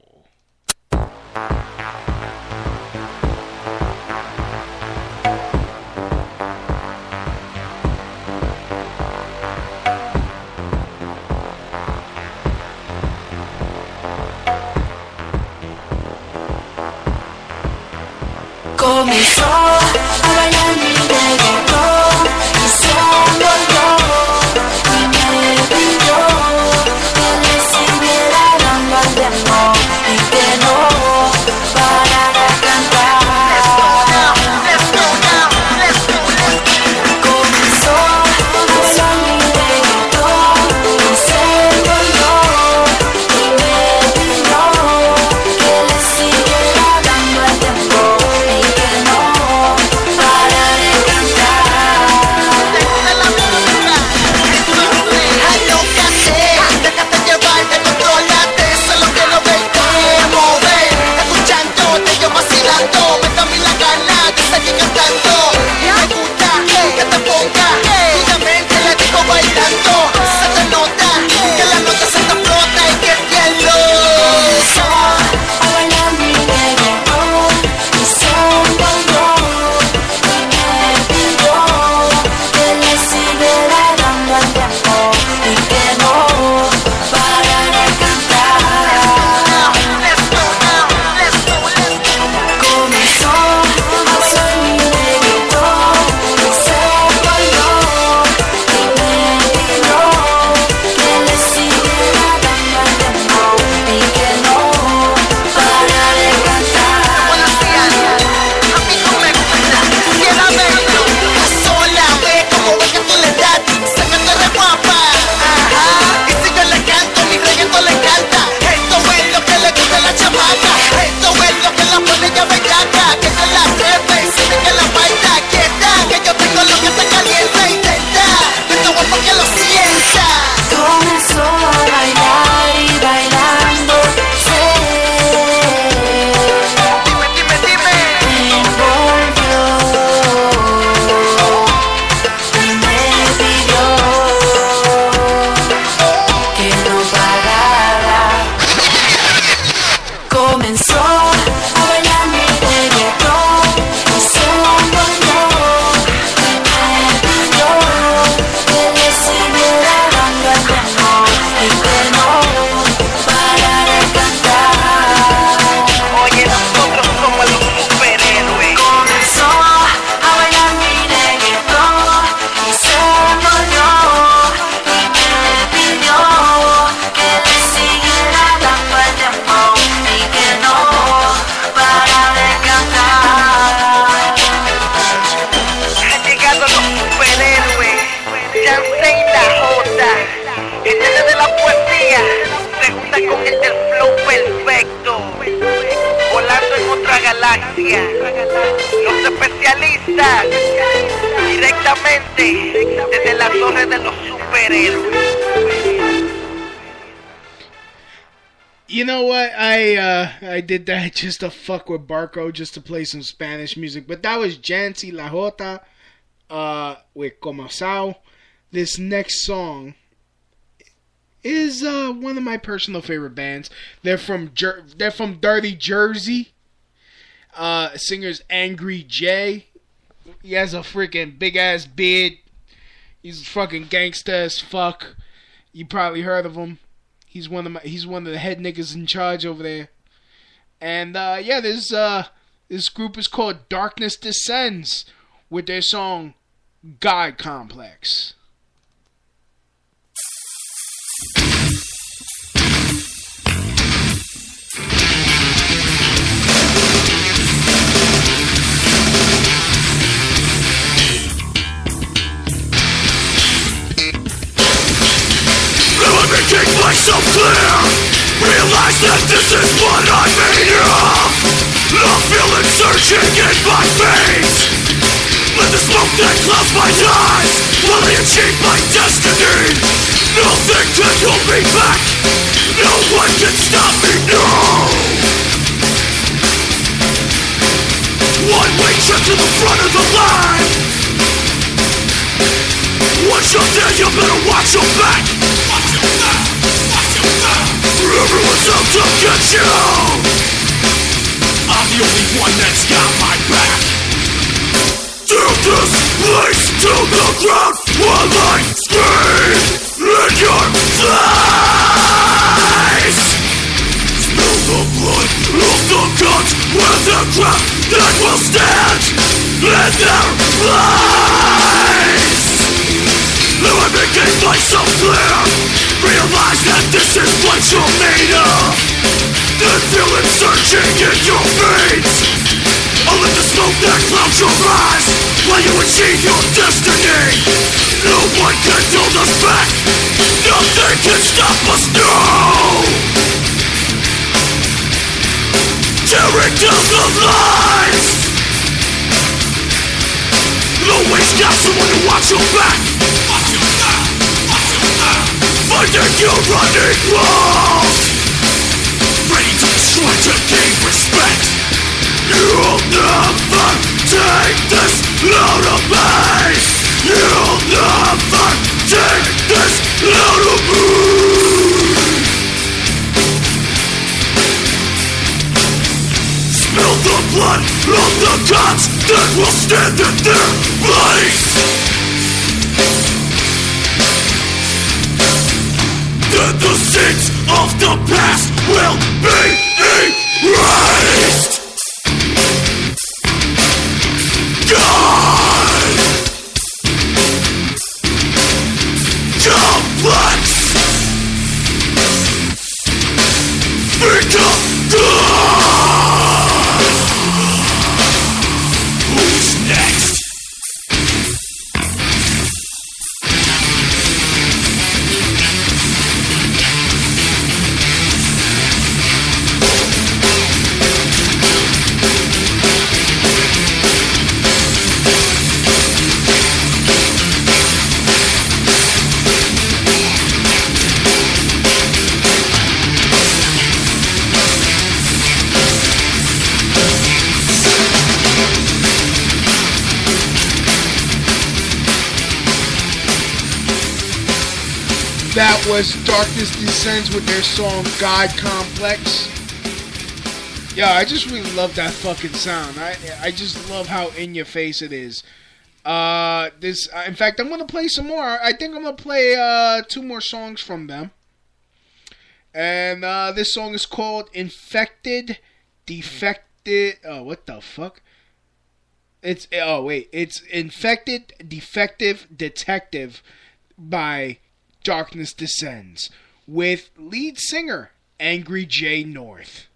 Comenzó a bailar
desde de los superhéroes.
You know what? I uh I did that just to fuck with Barco, just to play some Spanish music. But that was Jancy La Jota uh with Comosao. This next song is uh one of my personal favorite bands. They're from Jer- they're from Dirty Jersey. Uh singer's Angry J. He has a freaking big ass beard. He's a fucking gangsta as fuck. You probably heard of him. He's one of my, he's one of the head niggas in charge over there. And uh, yeah, this uh, this group is called Darkness Descends with their song God Complex.
Making myself clear Realize that this is what I'm made of. The feeling surging in my veins Let the smoke that clouds my eyes While I achieve my destiny? Nothing can hold me back. No one can stop me, no. One way trip to the front of the line. Once you're there, you better watch your back. Everyone's out to get you. I'm the only one that's got my back. Tear this place to the ground while I scream in your face. Spill the blood the the that will stand in their place. Now I'm making myself clear Realize that this is what you're made of The feeling surging in your veins I'll let the smoke that clouds your eyes While you achieve your destiny No one can hold us back Nothing can stop us, no Tearing down the lies Always got someone to watch your back. Finding your running walls Ready to destroy to gain respect. You'll never take this load of base You'll never take this load of me Spill the blood of the gods that will stand in their place Then the sins of the past will be erased. God
was Darkness Descends with their song God Complex. Yeah, I just really love that fucking sound. I I just love how in your face it is. Uh, this. uh, In fact, I'm gonna play some more. I think I'm gonna play uh two more songs from them. And uh, this song is called "Infected, Defected." Oh, what the fuck? It's oh wait, it's "Infected, Defective Detective" by Darkness Descends with lead singer Angry J North.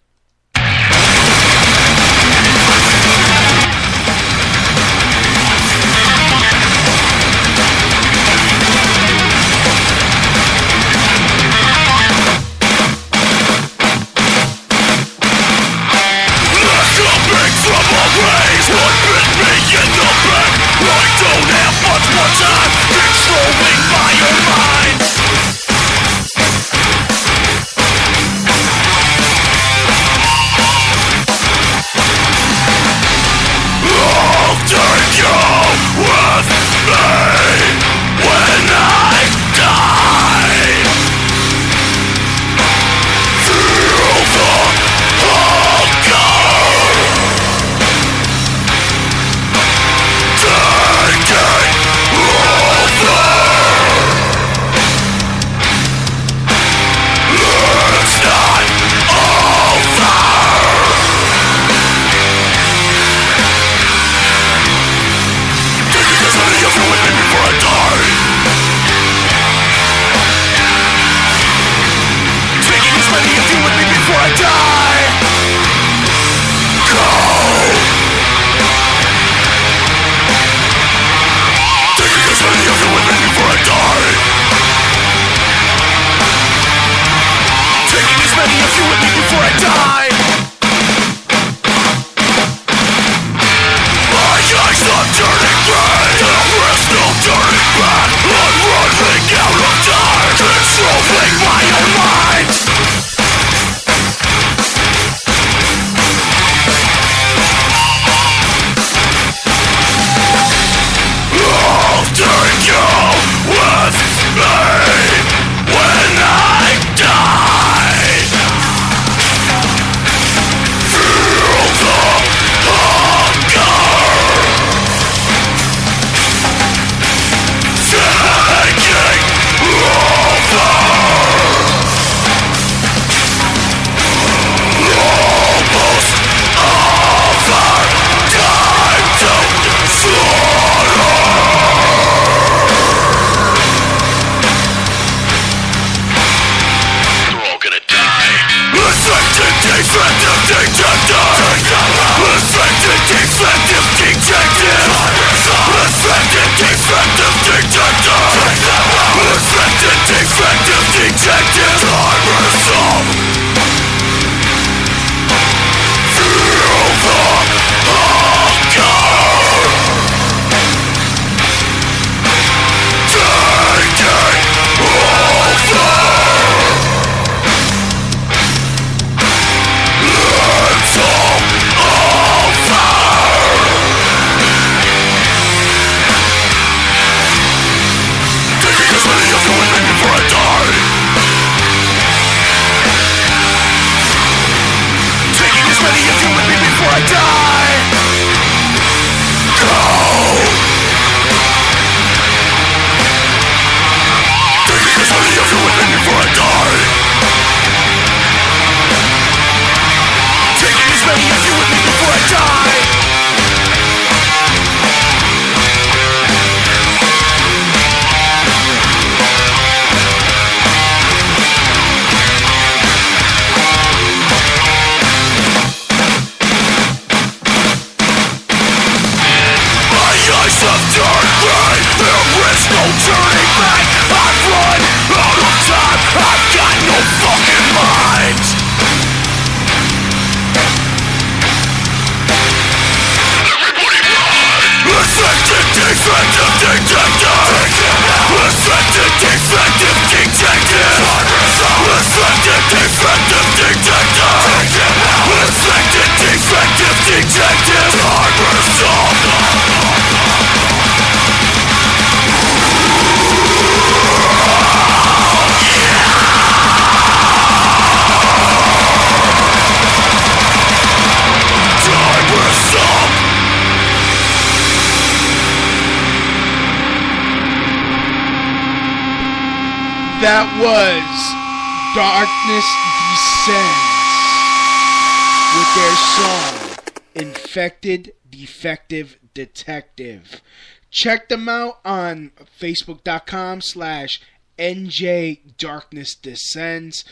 Infected Defective Detective. Check them out on facebook.com slash NJ Darkness Descends.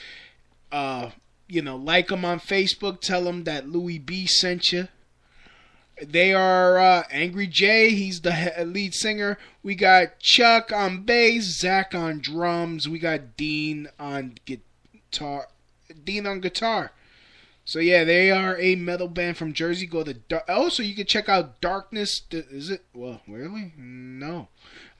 Uh, you know, like them on Facebook. Tell them that Louie Bee sent you. They are uh, Angry J. He's the lead singer. We got Chuck on bass, Zach on drums. We got Dean on guitar. Dean on guitar. So yeah, they are a metal band from Jersey. Go to Dar- also you can check out Darkness. Is it well really? No.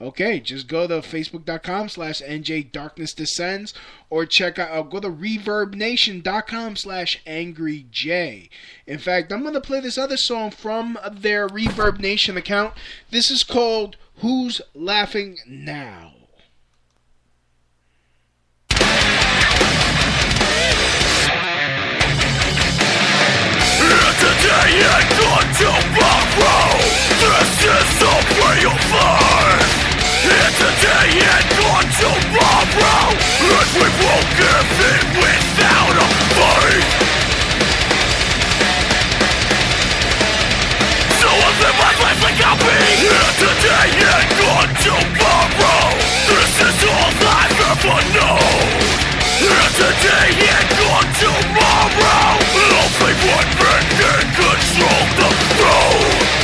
Okay, just go to facebook.com slash NJ Darkness Descends or check out uh, go to reverbnation.com slash angry J. In fact, I'm gonna play this other song from their Reverb Nation account. This is called Who's Laughing Now?
Tomorrow This is the life Here today and tomorrow And we won't give in without a fight So I live my life like I'll today and tomorrow This is all I've ever known Here today and gone tomorrow Only one man can control the throne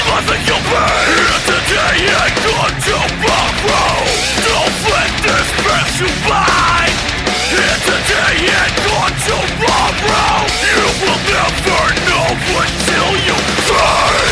and you'll pay Here today and gone tomorrow Don't let this pass you by Here today and gone tomorrow You will never know until you die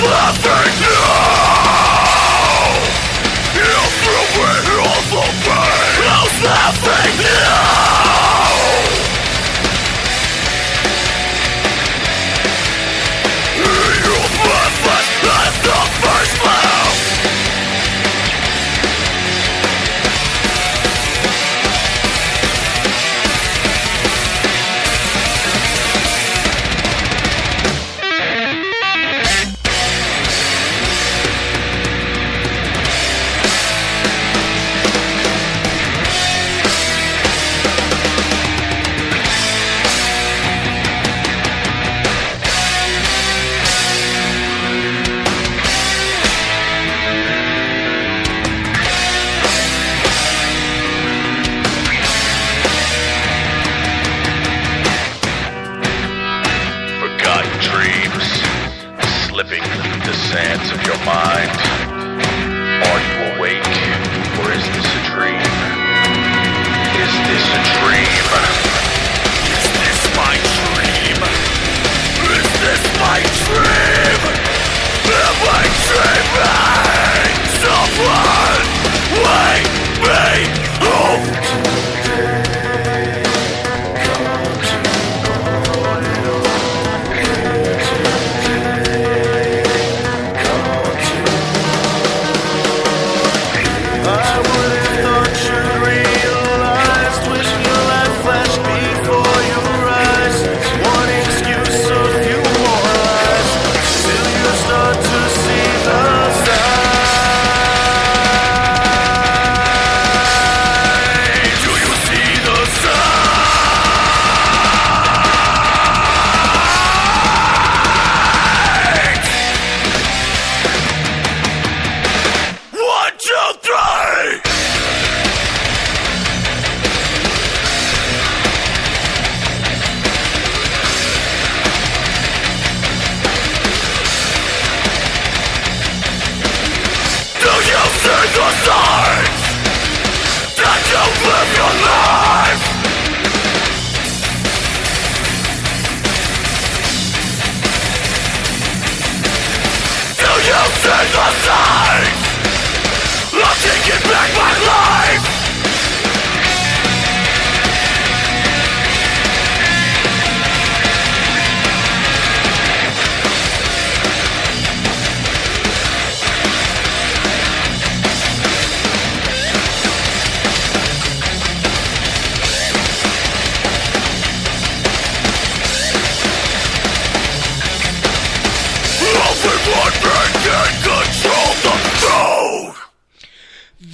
Who's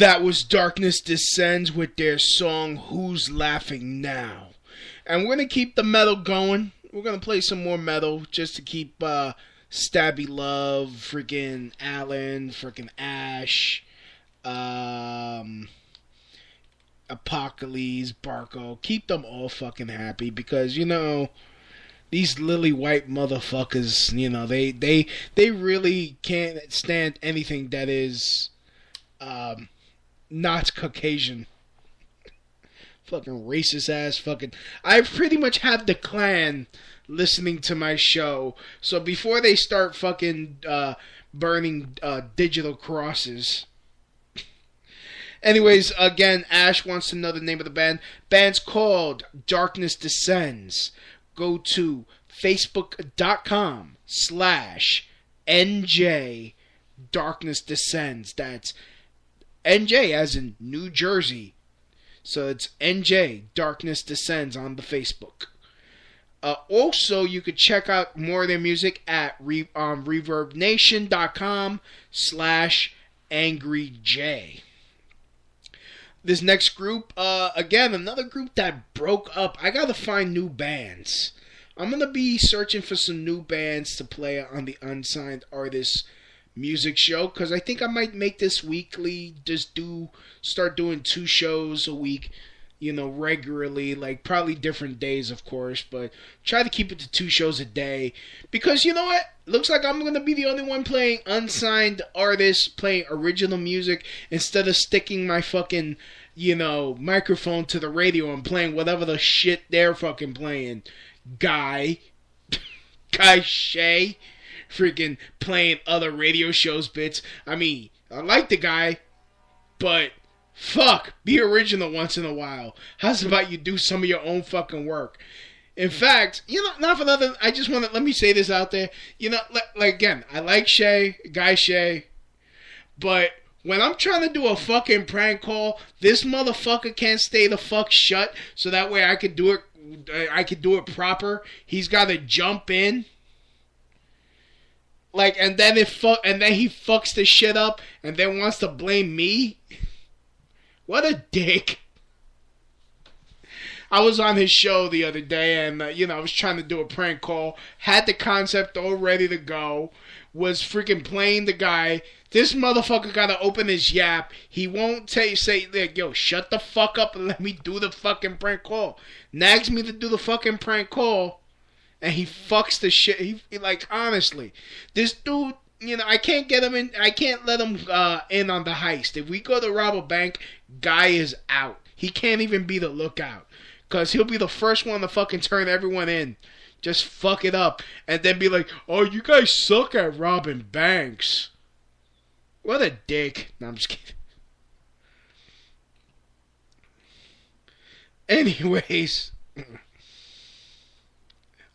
That
was Darkness Descends with their song Who's Laughing Now. And we're going to keep the metal going. We're going to play some more metal just to keep uh, Stabby Love, freaking Alan, freaking Ash, um, Apocalypse, Barco. Keep them all fucking happy because, you know, these lily white motherfuckers, you know, they they they really can't stand anything that is um not Caucasian. Fucking racist ass fucking I pretty much have the clan listening to my show. So before they start fucking uh burning uh digital crosses Anyways, again, Ash wants to know the name of the band. Band's called Darkness Descends. Go to facebook.com slash NJ Darkness Descends. That's NJ as in New Jersey. So it's NJ Darkness Descends on the Facebook. Uh, also, you could check out more of their music at re- um, reverbnation.com slash angryj. This next group, uh, again, another group that broke up. I gotta find new bands. I'm gonna be searching for some new bands to play on the Unsigned Artists music show because I think I might make this weekly. Just do start doing two shows a week, you know, regularly. Like probably different days, of course, but try to keep it to two shows a day because you know what? Looks like I'm gonna be the only one playing unsigned artists, playing original music instead of sticking my fucking you know microphone to the radio and playing whatever the shit they're fucking playing. Guy, Guy Shay freaking playing other radio shows bits. I mean, I like the guy, but fuck, be original once in a while. How's about you do some of your own fucking work? In fact, you know, not for nothing. I just want to let me say this out there. You know, like, like again, I like Shay, guy Shay, but when I'm trying to do a fucking prank call, this motherfucker can't stay the fuck shut, so that way I could do it. I could do it proper. He's got to jump in like and then it fuck and then he fucks the shit up and then wants to blame me? What a dick. I was on his show the other day and uh, you know i was trying to do a prank call had the concept all ready to go was freaking playing the guy. This motherfucker gotta open his yap. He won't say say like yo shut the fuck up and let me do the fucking prank call. Nags me to do the fucking prank call and he fucks the shit. He, he, like honestly, this dude. You know, I can't get him in. I can't let him uh, in on the heist. If we go to rob a bank, guy is out. He can't even be the lookout because he'll be the first one to fucking turn everyone in. Just fuck it up and then be like, "Oh, you guys suck at robbing banks." What a dick. No, I'm just kidding. Anyways.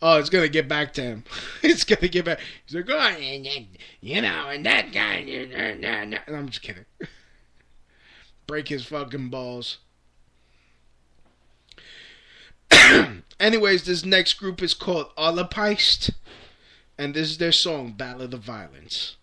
Oh, it's gonna get back to him. it's gonna get back. He's like, oh, and, and, you know, and that guy. And I'm just kidding. Break his fucking balls. Anyways, this next group is called Olapeist, and this is their song "Ballad of the Violence."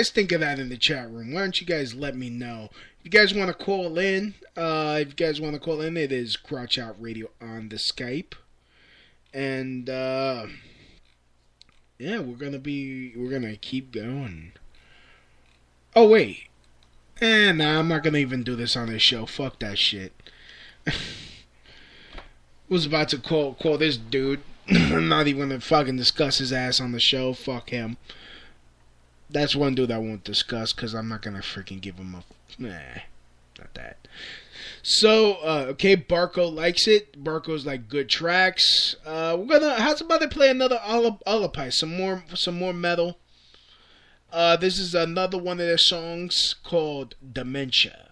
Guys think of that in the chat room? Why don't you guys let me know? If you guys want to call in, uh, if you guys want to call in, it is Crotch Shot Radio on the Skype, and uh, yeah, we're gonna be we're gonna keep going. Oh wait, eh, nah, I'm not gonna even do this on this show. Fuck that shit. Was about to call call this dude. I'm not even gonna fucking discuss his ass on the show. Fuck him. That's one dude I won't discuss because I'm not gonna freaking give him a nah, not that. So uh, okay, Barco likes it. Barco's like good tracks. Uh, we're gonna how's about they play another Alapai, some more some more metal. Uh, this is another one of their songs called Dementia.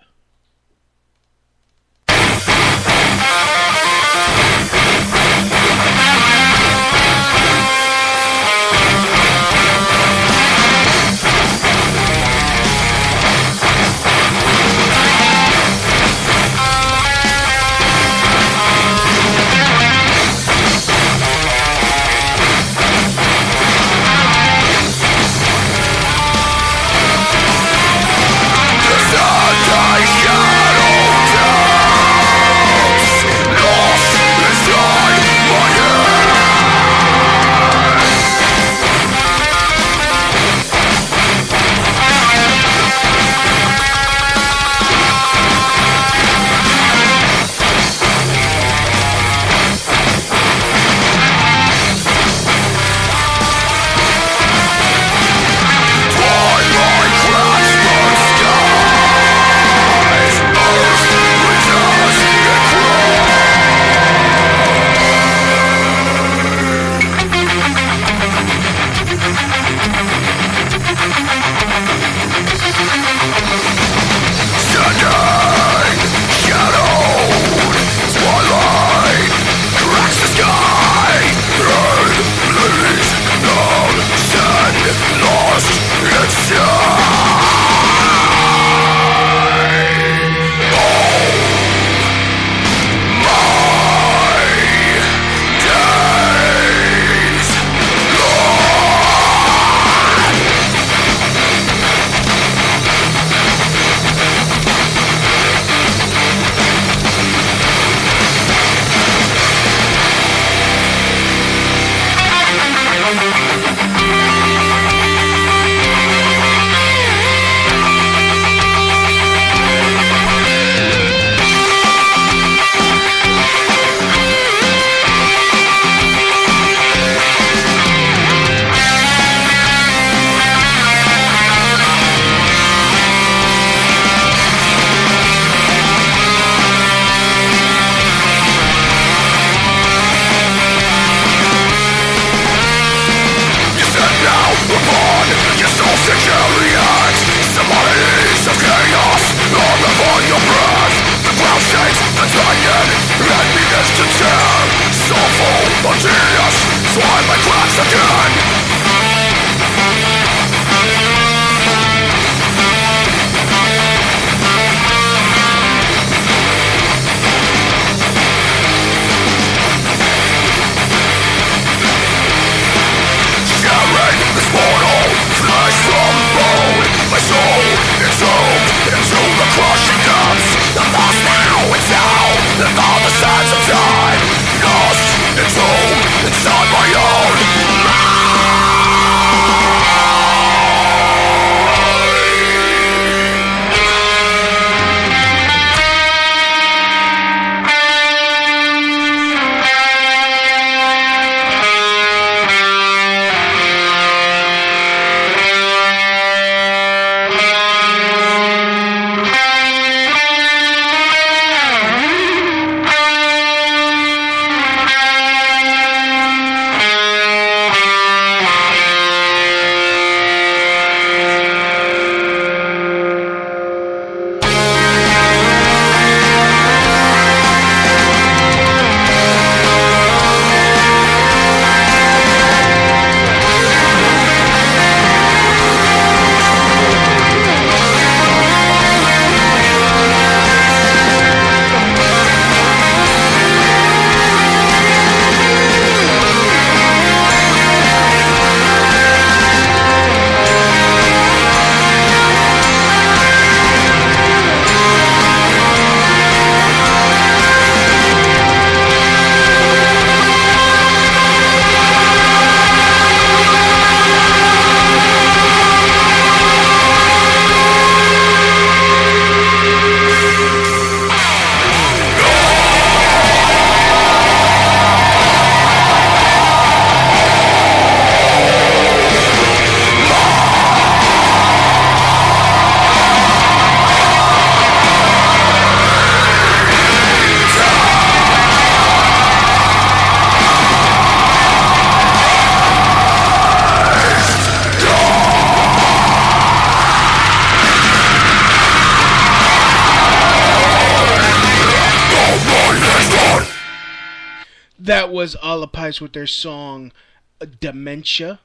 With their song uh, Dementia.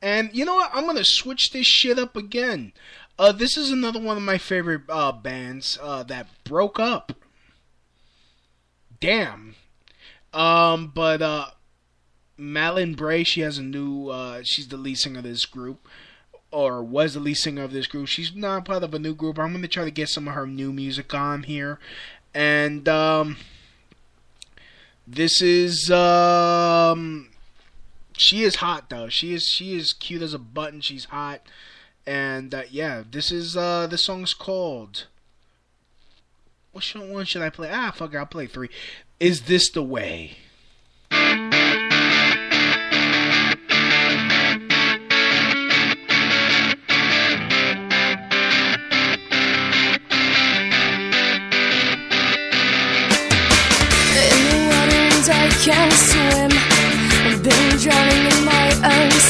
And you know what? I'm gonna switch this shit up again. Uh, this is another one of my favorite uh, bands uh, that broke up. Damn. Um, but uh, Malin Bray, she has a new. Uh, she's the lead singer of this group, or was the lead singer of this group. She's not part of a new group. I'm gonna try to get some of her new music on here, and um, this is um, she is hot though. She is she is cute as a button. She's hot, and uh, yeah, this is uh, the song's called. What should, one should I play? Ah, fuck I'll play three. Is this the way?
Can't swim. I've been drowning in my own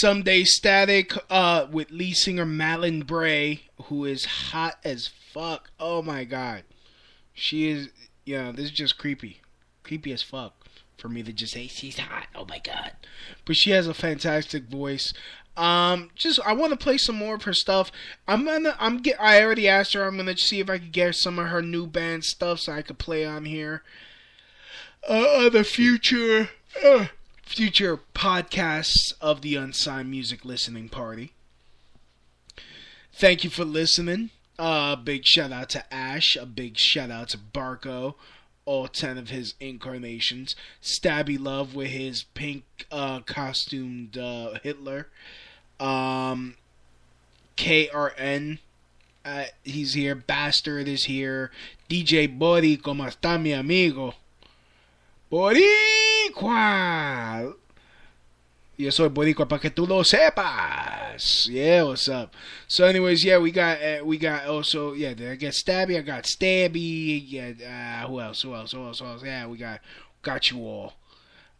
Someday Static uh, with lead singer Malin Bray, who is hot as fuck. Oh my god. She is, yeah, this is just creepy. Creepy as fuck for me to just say she's hot. Oh my god. But she has a fantastic voice. Um, just I want to play some more of her stuff. I'm gonna, I'm get. I already asked her. I'm gonna see if I could get some of her new band stuff so I could play on here. Uh, the future. Uh, future podcasts of the Unsigned Music Listening Party. Thank you for listening. Uh, big shout out to Ash. A big shout out to Barco. all ten of his incarnations. Stabby Love with his pink uh, costumed uh, Hitler. Um, KRN, uh, he's here. Bastard is here. DJ Body, como está mi amigo? Boricua. Yo soy Boricua para que tú lo sepas. Yeah, what's up? So, anyways, yeah, we got uh, we got also yeah. Did I get Stabby? I got Stabby. Yeah. Uh, who else? Who else? Who else? Who else? Yeah, we got got you all.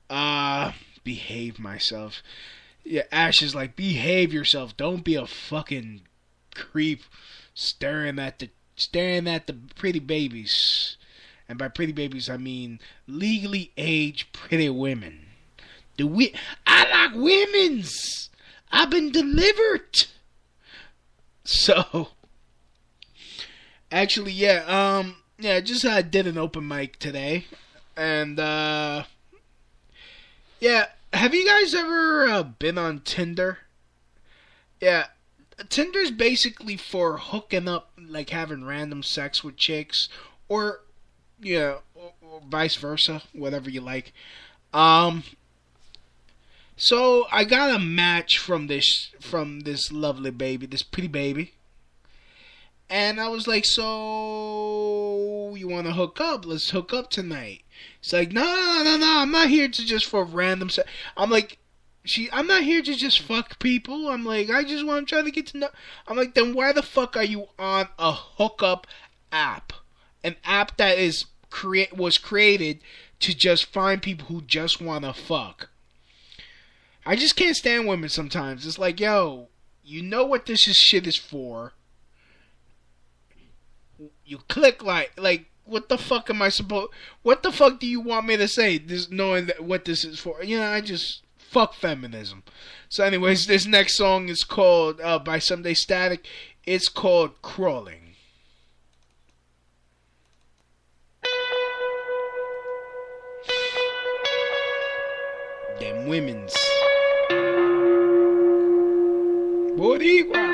Uh, behave myself. Yeah, Ash is like behave yourself. Don't be a fucking creep staring at the staring at the pretty babies. And by pretty babies, I mean legally aged pretty women. The we I like women's. I've been delivered. So, actually, yeah, um, yeah, just I did an open mic today, and uh, yeah, have you guys ever uh, been on Tinder? Yeah, Tinder's basically for hooking up, like having random sex with chicks, or yeah, or, or vice versa, whatever you like. Um, so I got a match from this from this lovely baby, this pretty baby. And I was like, so you want to hook up? Let's hook up tonight. It's like, no, no, no, no, I'm not here to just for random sex. I'm like, she, I'm not here to just fuck people. I'm like, I just want, I'm trying to get to know. I'm like, then why the fuck are you on a hookup app? An app that is create was created to just find people who just want to fuck. I just can't stand women sometimes. It's like, yo, you know what this is shit is for. You click like like what the fuck am I supposed what the fuck do you want me to say this knowing that what this is for? You know, I just fuck feminism. So anyways, this next song is called uh, by Someday Static. It's called Crawling. Them women's. Boricua.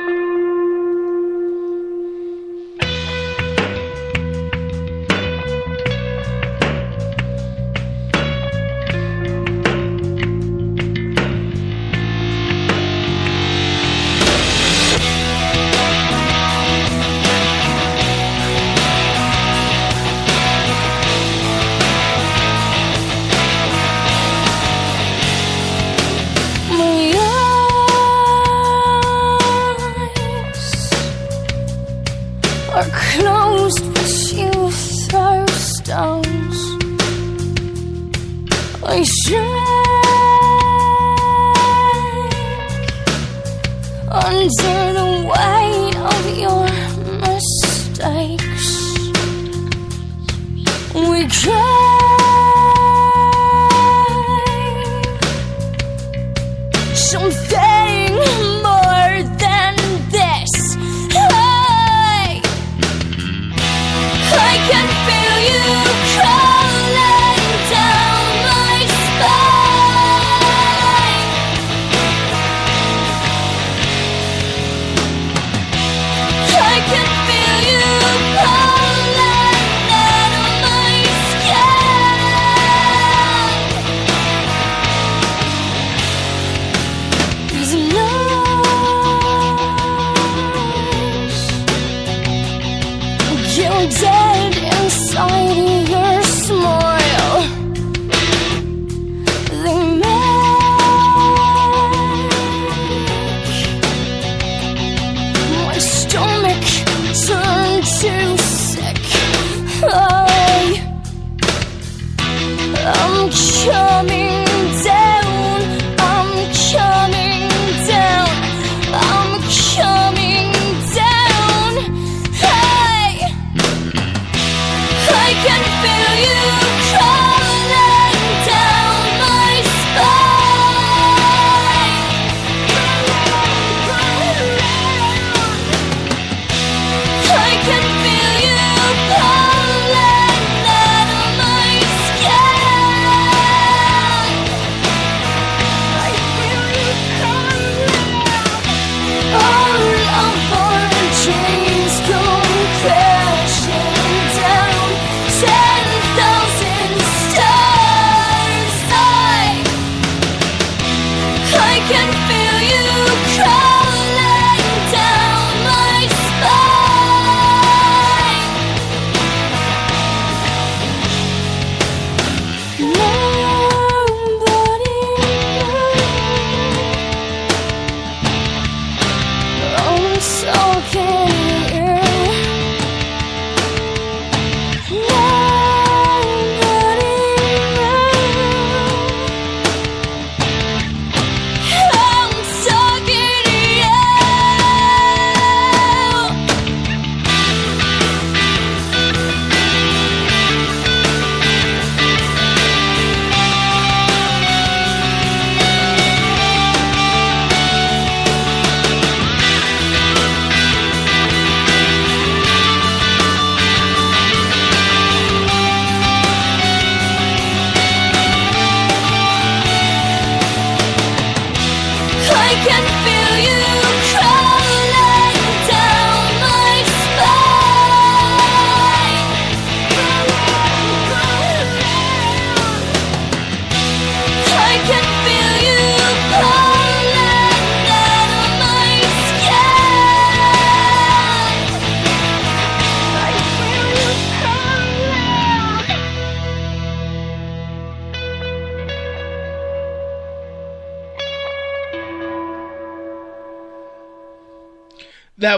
We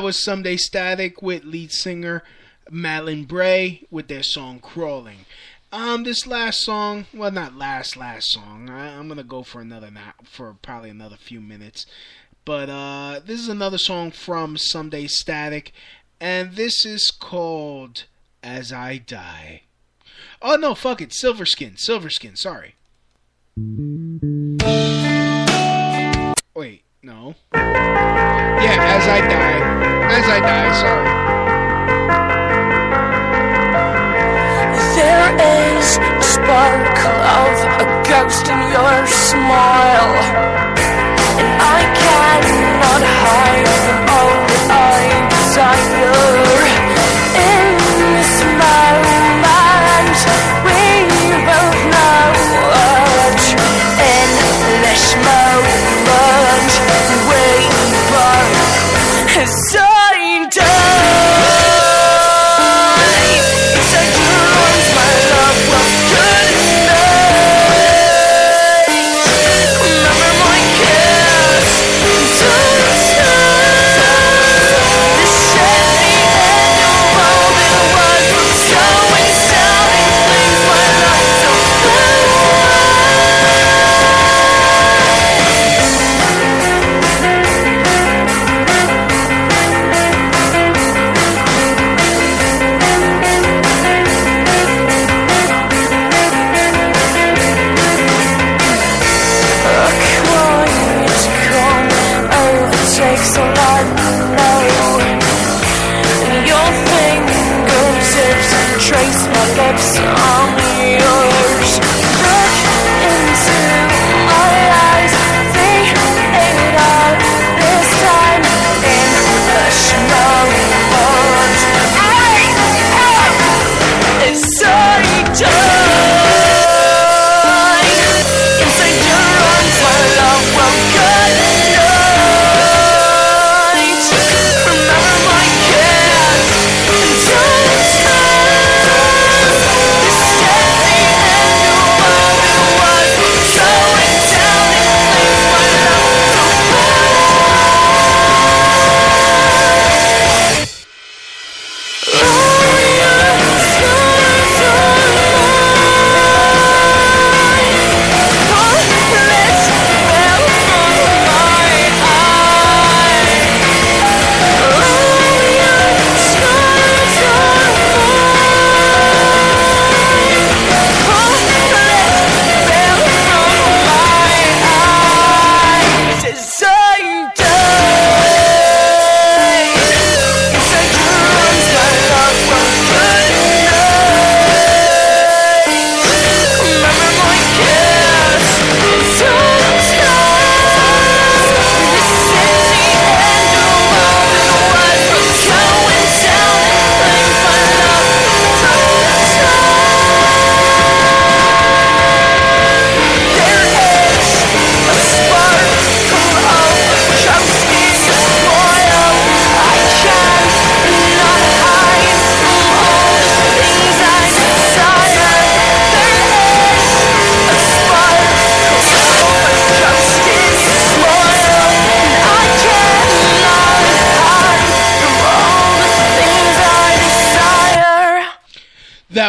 was Someday Static with lead singer Madeline Bray with their song Crawling. Um, this last song, well, not last last song. I, I'm gonna go for another na- for probably another few minutes, but uh, this is another song from Someday Static, and this is called As I Die. Oh no, fuck it, Silverskin, Silverskin. Sorry. Wait, no. Yeah, As I Die, As I Die. Sorry.
There is a sparkle of a ghost in your smile, and I cannot hide from all that I desire.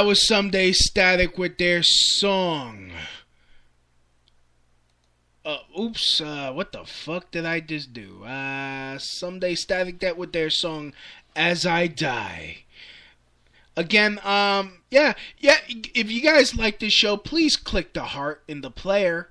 Was Someday Static with their song. Uh, oops, uh, what the fuck did I just do? Uh, Someday Static that with their song As I Die. Again, um, yeah, yeah, if you guys like this show, please click the heart in the player.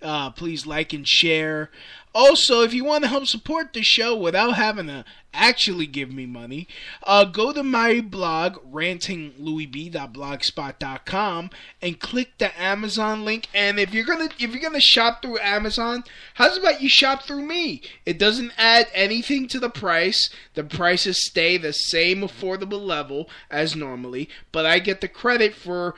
Uh, please like and share. Also, if you want to help support the show without having to actually give me money, uh, go to my blog, rantinglouisb.blogspot.com, and click the Amazon link. And if you're gonna if you're gonna shop through Amazon, how's about you shop through me? It doesn't add anything to the price. The prices stay the same affordable level as normally, but I get the credit for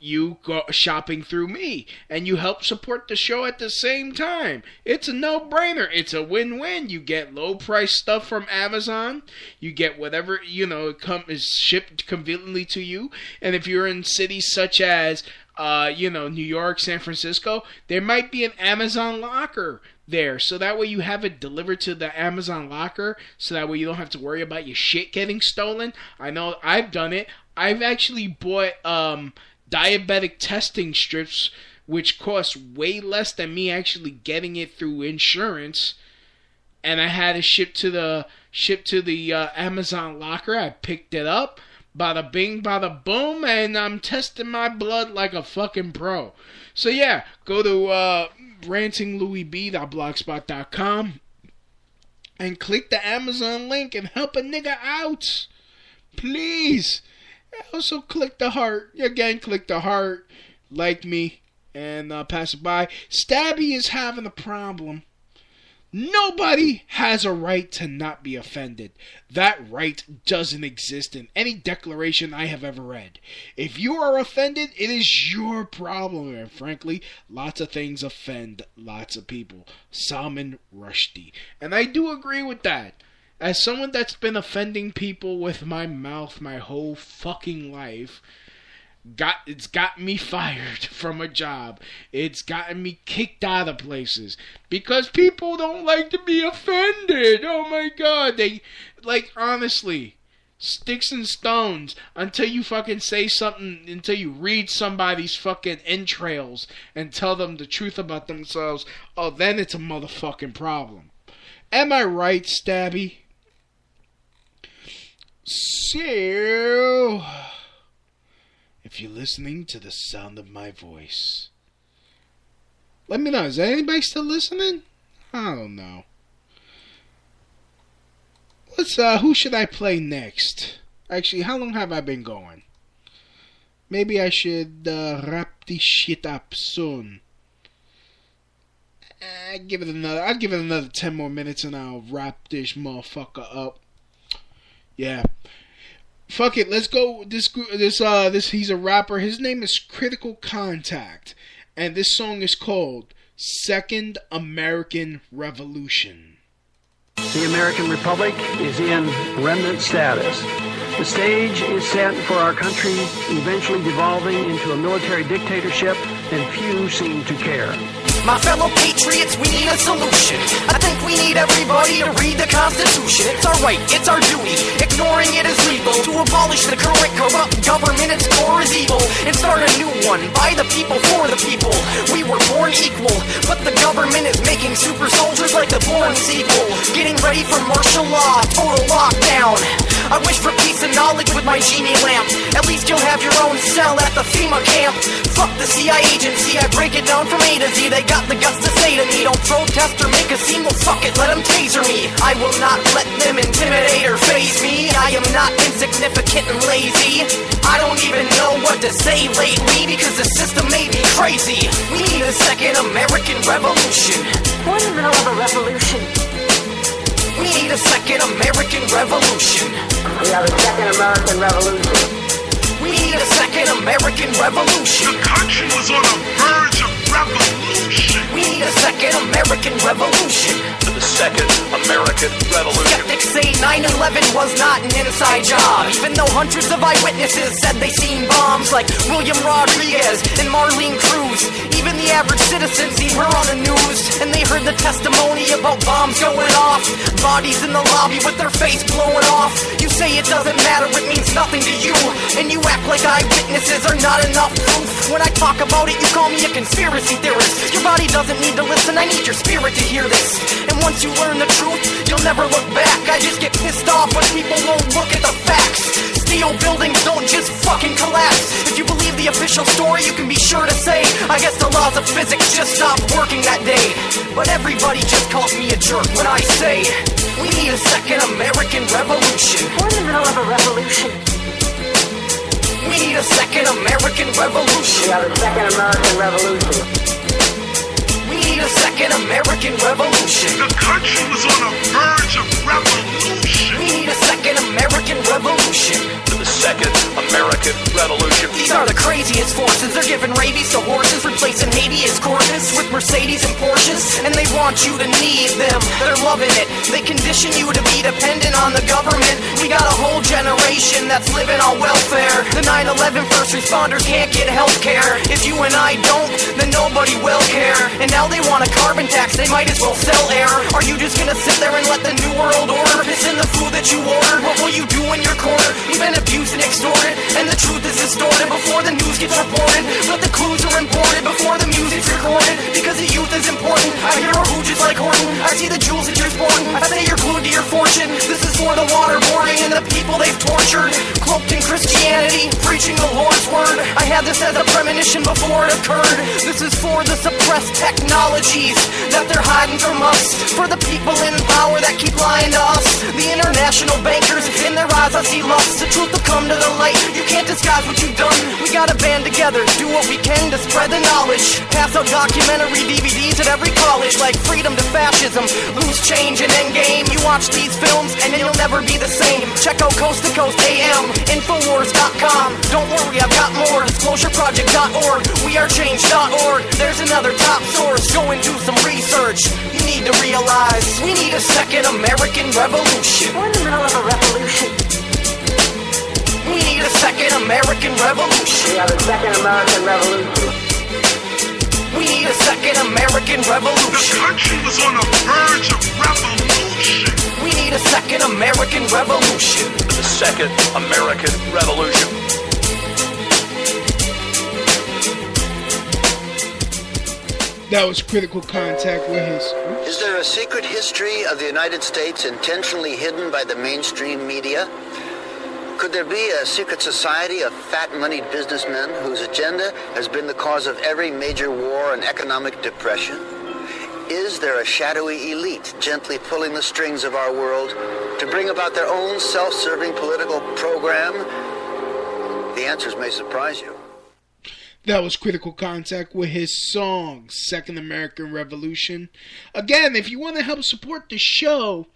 you go shopping through me and you help support the show at the same time. It's a no-brainer. It's a win-win. You get low price stuff from Amazon. You get whatever, you know, come is shipped conveniently to you. And if you're in cities such as uh, you know, New York, San Francisco, there might be an Amazon locker there. So that way you have it delivered to the Amazon locker. So that way you don't have to worry about your shit getting stolen. I know I've done it. I've actually bought um, diabetic testing strips, which cost way less than me actually getting it through insurance. And I had it shipped to the shipped to the uh, Amazon locker. I picked it up. Bada bing, bada boom, and I'm testing my blood like a fucking pro. So yeah, go to uh, rantinglouisb.blogspot.com and click the Amazon link and help a nigga out. Please. Also click the heart. Again, click the heart. Like me and uh, pass it by. Stabby is having a problem. Nobody has a right to not be offended. That right doesn't exist in any declaration I have ever read. If you are offended, it is your problem, and frankly, lots of things offend lots of people. Salman Rushdie. And I do agree with that. As someone that's been offending people with my mouth my whole fucking life, got it's got me fired from a job. It's gotten me kicked out of places because people don't like to be offended. Oh my god, they like honestly sticks and stones until you fucking say something until you read somebody's fucking entrails and tell them the truth about themselves. Oh, then it's a motherfucking problem. Am I right, Stabby? So if you're listening to the sound of my voice. Let me know. Is anybody still listening? I don't know. Let's uh who should I play next? Actually, how long have I been going? Maybe I should uh, wrap this shit up soon. I give it another. I'll give it another ten more minutes, and I'll wrap this motherfucker up. Yeah, fuck it. Let's go. This this uh this he's a rapper. His name is Critical Contact, and this song is called Second American Revolution.
The American Republic is in remnant status. The stage is set for our country eventually devolving into a military dictatorship, and few seem to care.
My fellow patriots, we need a solution. I think we need everybody to read the Constitution. It's our right, it's our duty. Ignoring it is legal. To abolish the current corrupt government, its core is evil. And start a new one by the people, for the people. We were born equal, but the government is making super soldiers like the Born sequel. Getting ready for martial law, total lockdown. I wish for peace and knowledge with my genie lamp. At least you'll have your own cell at the FEMA camp. Fuck the CIA agency, I break it down from A to Z. They got the guts to say to me, don't protest or make a scene, well fuck it, let them taser me. I will not let them intimidate or faze me. I am not insignificant and lazy. I don't even know what to say lately because the system made me crazy. We need a second American revolution.
We're in the middle of a revolution.
We need a second American revolution.
We have a second American revolution.
We need a second American revolution.
The country was on the verge of revolution.
We need a second American revolution.
The second American revolution.
Skeptics say 9-11 was not an inside job. Even though hundreds of eyewitnesses said they seen bombs like William Rodriguez and Marlene Cruz. Even the average citizen seen her on the news. And they heard the testimony about bombs going off. Bodies in the lobby with their face blowing off. You say it doesn't matter, it means nothing to you. And you act like eyewitnesses are not enough proof. When I talk about it, you call me a conspiracy theorist. Your body doesn't need to listen, I need your spirit to hear this. And once you learn the truth, you'll never look back. I just get pissed off when people won't look at the facts. Steel buildings don't just fucking collapse. If you believe the official story, you can be sure to say, I guess the laws of physics just stopped working that day. But everybody just calls me a jerk when I say, we need a second American revolution.
We're in the middle of a revolution.
We need a second American revolution.
We have a second American revolution.
We need a second American revolution.
The country was on the verge of revolution.
We need a second American revolution.
Second American Revolution.
These are the craziest forces. They're giving rabies to horses, replacing habeas corpus with Mercedes and Porsches, and they want you to need them. They're loving it. They condition you to be dependent on the government. We got a whole generation that's living on welfare. The 9/11 first responders can't get health care. If you and I don't, then nobody will care. And now they want a carbon tax. They might as well sell air. Are you just gonna sit there and let the new world order piss in the food that you ordered? What will you do in your corner? We've been abused and extorted, and the truth is distorted before the news gets reported. But the clues are imported before the music's recorded. Because the youth is important. I hear a hooch just like Horton. I see the jewels that you're sporting. I say you're glued to your fortune. This is for the waterboarding and the people they've tortured. Cloaked in Christianity, preaching the Lord's word. I had this as a premonition before it occurred. This is for the suppressed technologies that they're hiding from us. For the people in power that keep lying to us. The international bankers, in their eyes I see lust. The truth will come to the light. You can't disguise what you've done. We gotta band together, do what we can to spread the knowledge. Pass out documentary DVDs at every college, like freedom to fascism, loose change and endgame. You watch these films and it'll never be the same. Check out Coast to Coast AM, Infowars.com. Don't worry, I've got more. DisclosureProject.org, WeAreChange.org. There's another top source. Go and do some research. You need to realize we need a second American revolution.
We're in the middle of a revolution.
We need a second American revolution.
We have a second American revolution.
We need a second American revolution.
The country was on the verge of revolution.
We need a second American revolution.
The second American Revolution.
That was Critical Contact with his.
Is there a secret history of the United States intentionally hidden by the mainstream media? Could there be a secret society of fat moneyed businessmen whose agenda has been the cause of every major war and economic depression? Is there a shadowy elite gently pulling the strings of our world to bring about their own self serving political program? The answers may surprise you.
That was Critical Contact with his song, Second American Revolution. Again, if you want to help support the show,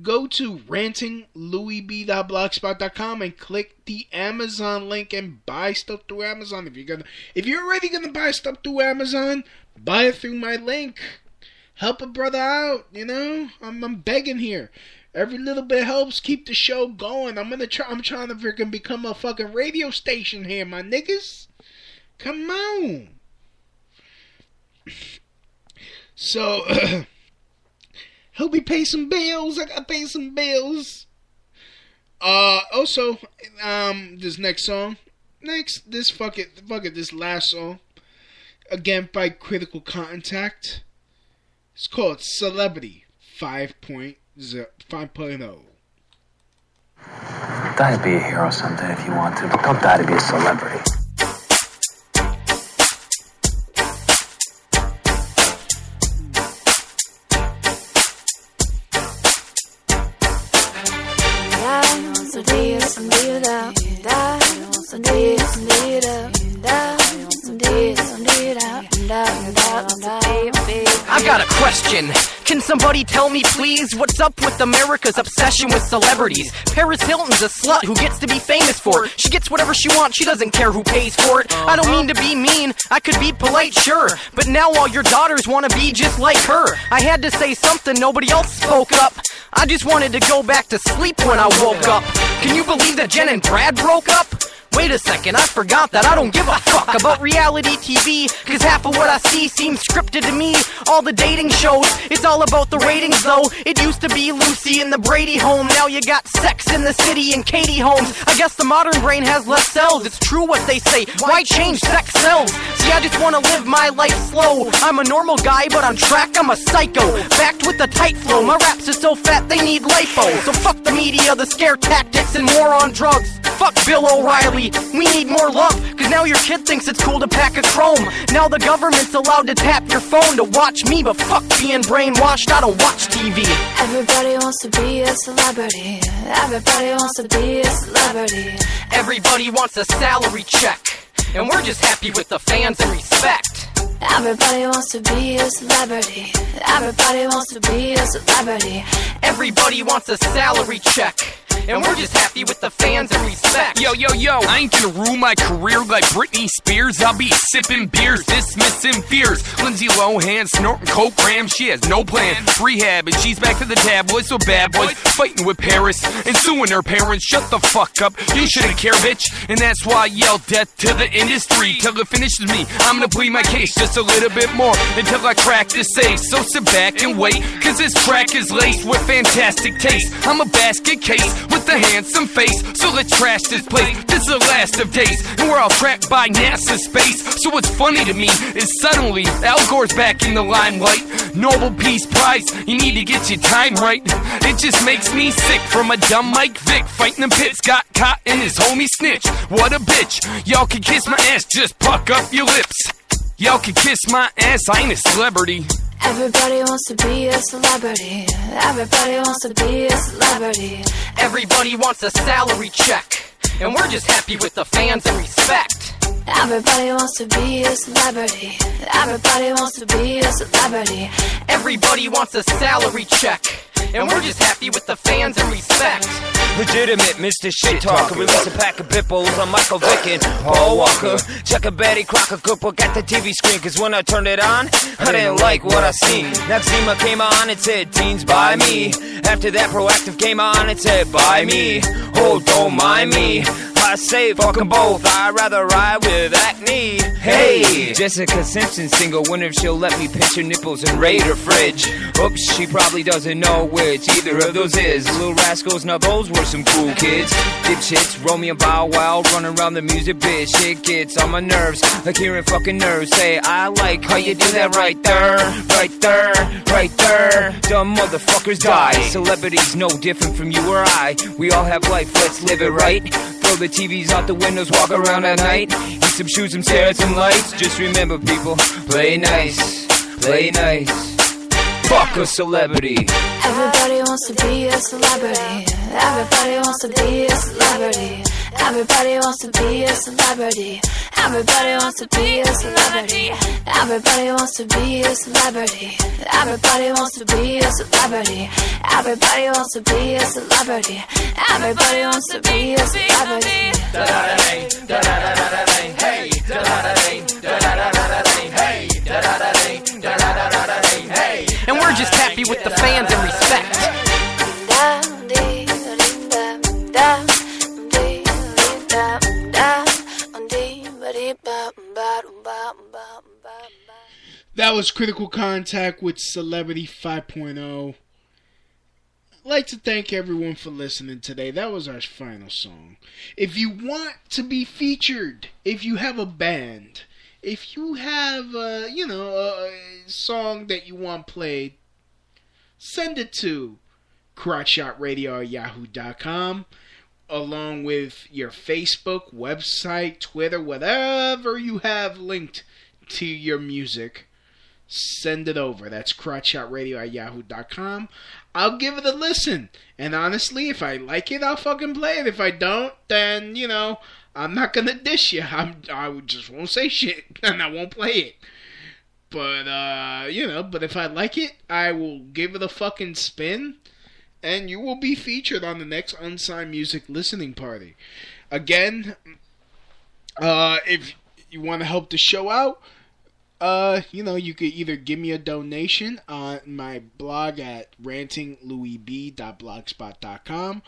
go to rantinglouisb.blogspot.com and click the Amazon link and buy stuff through Amazon. If you're gonna if you're already gonna buy stuff through Amazon, buy it through my link. Help a brother out, you know? I'm I'm begging here. Every little bit helps keep the show going. I'm gonna try I'm trying to freaking become a fucking radio station here, my niggas. Come on. So help me pay some bills. I gotta pay some bills. Uh also, um this next song. Next this fuck it fuck it, this last song. Again by Critical Contact. It's called Celebrity 5.0 5.0.
Die to be a hero someday if you want to, but don't die to be a celebrity.
Question. Can somebody tell me, please, what's up with America's obsession with celebrities? Paris Hilton's a slut who gets to be famous for it. She gets whatever she wants, she doesn't care who pays for it. I don't mean to be mean, I could be polite, sure. But now all your daughters wanna be just like her. I had to say something, nobody else spoke up. I just wanted to go back to sleep when I woke up. Can you believe that Jen and Brad broke up? Wait a second, I forgot that I don't give a fuck about reality TV. Cause half of what I see seems scripted to me. All the dating shows, it's all about the ratings though. It used to be Lucy in the Brady home. Now you got Sex in the City and Katie Holmes. I guess the modern brain has less cells. It's true what they say. Why change sex cells? See, I just wanna live my life slow. I'm a normal guy, but on track, I'm a psycho. Backed with a tight flow. My raps are so fat, they need lipo. So fuck the media, the scare tactics, and war on drugs. Fuck Bill O'Reilly. We need more love, cause now your kid thinks it's cool to pack a chrome. Now the government's allowed to tap your phone to watch me, but fuck being brainwashed, I don't watch TV.
Everybody wants to be a celebrity. Everybody wants to be a celebrity.
Everybody wants a salary check, and we're just happy with the fans and respect.
Everybody wants to be a celebrity. Everybody wants to be a celebrity.
Everybody wants a salary check, And we're just happy with the fans and respect.
Yo, yo, yo, I ain't gonna rule my career like Britney Spears. I'll be sipping beers, dismissing fears. Lindsay Lohan snorting coke grams, she has no plan. Rehab, and she's back to the tabloids, so bad boys fighting with Paris and suing her parents. Shut the fuck up, you shouldn't care, bitch. And that's why I yell death to the industry till it finishes me. I'm gonna plead my case just a little bit more until I crack the safe. So sit back and wait, cause this track is laced with fantastic taste. I'm a basket case with a handsome face, so let's trash this place. This is the last of days, and we're all trapped by NASA space. So what's funny to me is suddenly Al Gore's back in the limelight. Nobel Peace Prize, you need to get your time right. It just makes me sick from a dumb Mike Vick fighting the pits. Got caught in his homie snitch. What a bitch. Y'all can kiss my ass, just puck up your lips. Y'all can kiss my ass, I ain't a celebrity.
Everybody wants to be a celebrity. Everybody wants to be a celebrity.
Everybody wants a salary check. And we're just happy with the fans and respect.
Everybody wants to be a celebrity. Everybody wants to be a celebrity.
Everybody wants a salary check. And we're just happy with the fans and respect.
Legitimate Mr. Shit Talker. Release a pack of bipples on Michael Vick and Paul Walker. Check a Betty Crocker cookbook at the TV screen. Cause when I turned it on, I didn't like what I seen. Noxzema came on and said, Teens by me. After that, Proactiv came on and said, By me. Oh, don't mind me. I say fuck 'em both. I'd rather ride with acne. Hey, Jessica Simpson single. Wonder if she'll let me pinch her nipples and raid her fridge. Oops, she probably doesn't know which either of those is. Little rascals, now those were some cool kids. Dipshits, Romeo and Bow Wow, running around the music biz. Shit gets on my nerves, like hearing fucking nerves say, I like how you do that right there, right there, right there. Dumb motherfuckers die. Celebrities no different from you or I. We all have life, let's live it right. Throw the TVs out the windows, walk around at night. Eat some shoes, some at some lights. Just remember, people, play nice, play nice. Fuck a celebrity.
Everybody wants to be a celebrity. Everybody wants to be a celebrity. Everybody wants to be a celebrity. Everybody wants to be a celebrity. Everybody wants to be a celebrity. Everybody wants to be a celebrity. Everybody wants to be a celebrity. Everybody wants to be a celebrity.
And we're just happy with the fans and respect.
That was Critical Contact with Celebrity 5.0. I'd like to thank everyone for listening today. That was our final song. If you want to be featured, if you have a band, if you have, uh, you know, a song that you want played, send it to crotchshotradio at yahoo.com along with your Facebook, website, Twitter, whatever you have linked to your music. Send it over. That's crotchshotradio at yahoo.com. I'll give it a listen. And honestly, if I like it, I'll fucking play it. If I don't, then, you know, I'm not gonna dish you. I'm, I just won't say shit. And I won't play it. But, uh, you know, but if I like it, I will give it a fucking spin. And you will be featured on the next Unsigned Music listening party. Again, uh, if you want to help the show out, uh, you know, you could either give me a donation on my blog at rantinglouisb.blogspot.com,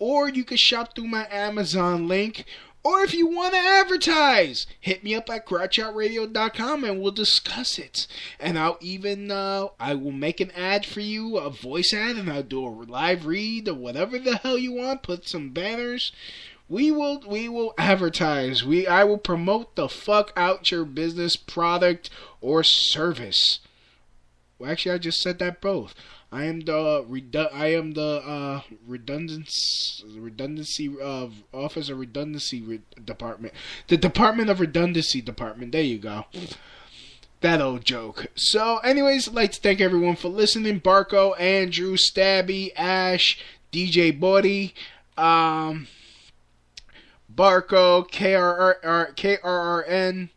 or you could shop through my Amazon link, or if you want to advertise, hit me up at crotchshotradio.com and we'll discuss it. And I'll even, uh, I will make an ad for you, a voice ad, and I'll do a live read or whatever the hell you want, put some banners. We will we will advertise. We I will promote the fuck out your business product or service. Well, actually, I just said that both. I am the redu- I am the uh, redundancy redundancy of office of redundancy re- department. The Department of Redundancy department. There you go. That old joke. So, anyways, I'd like to thank everyone for listening. Barco, Andrew, Stabby, Ash, DJ Body, um, Barco, KRR, KRRN.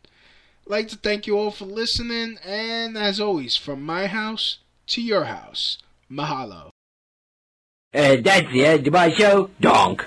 I'd like to thank you all for listening, and as always, from my house to your house, mahalo.
And that's the end of my show. Donk.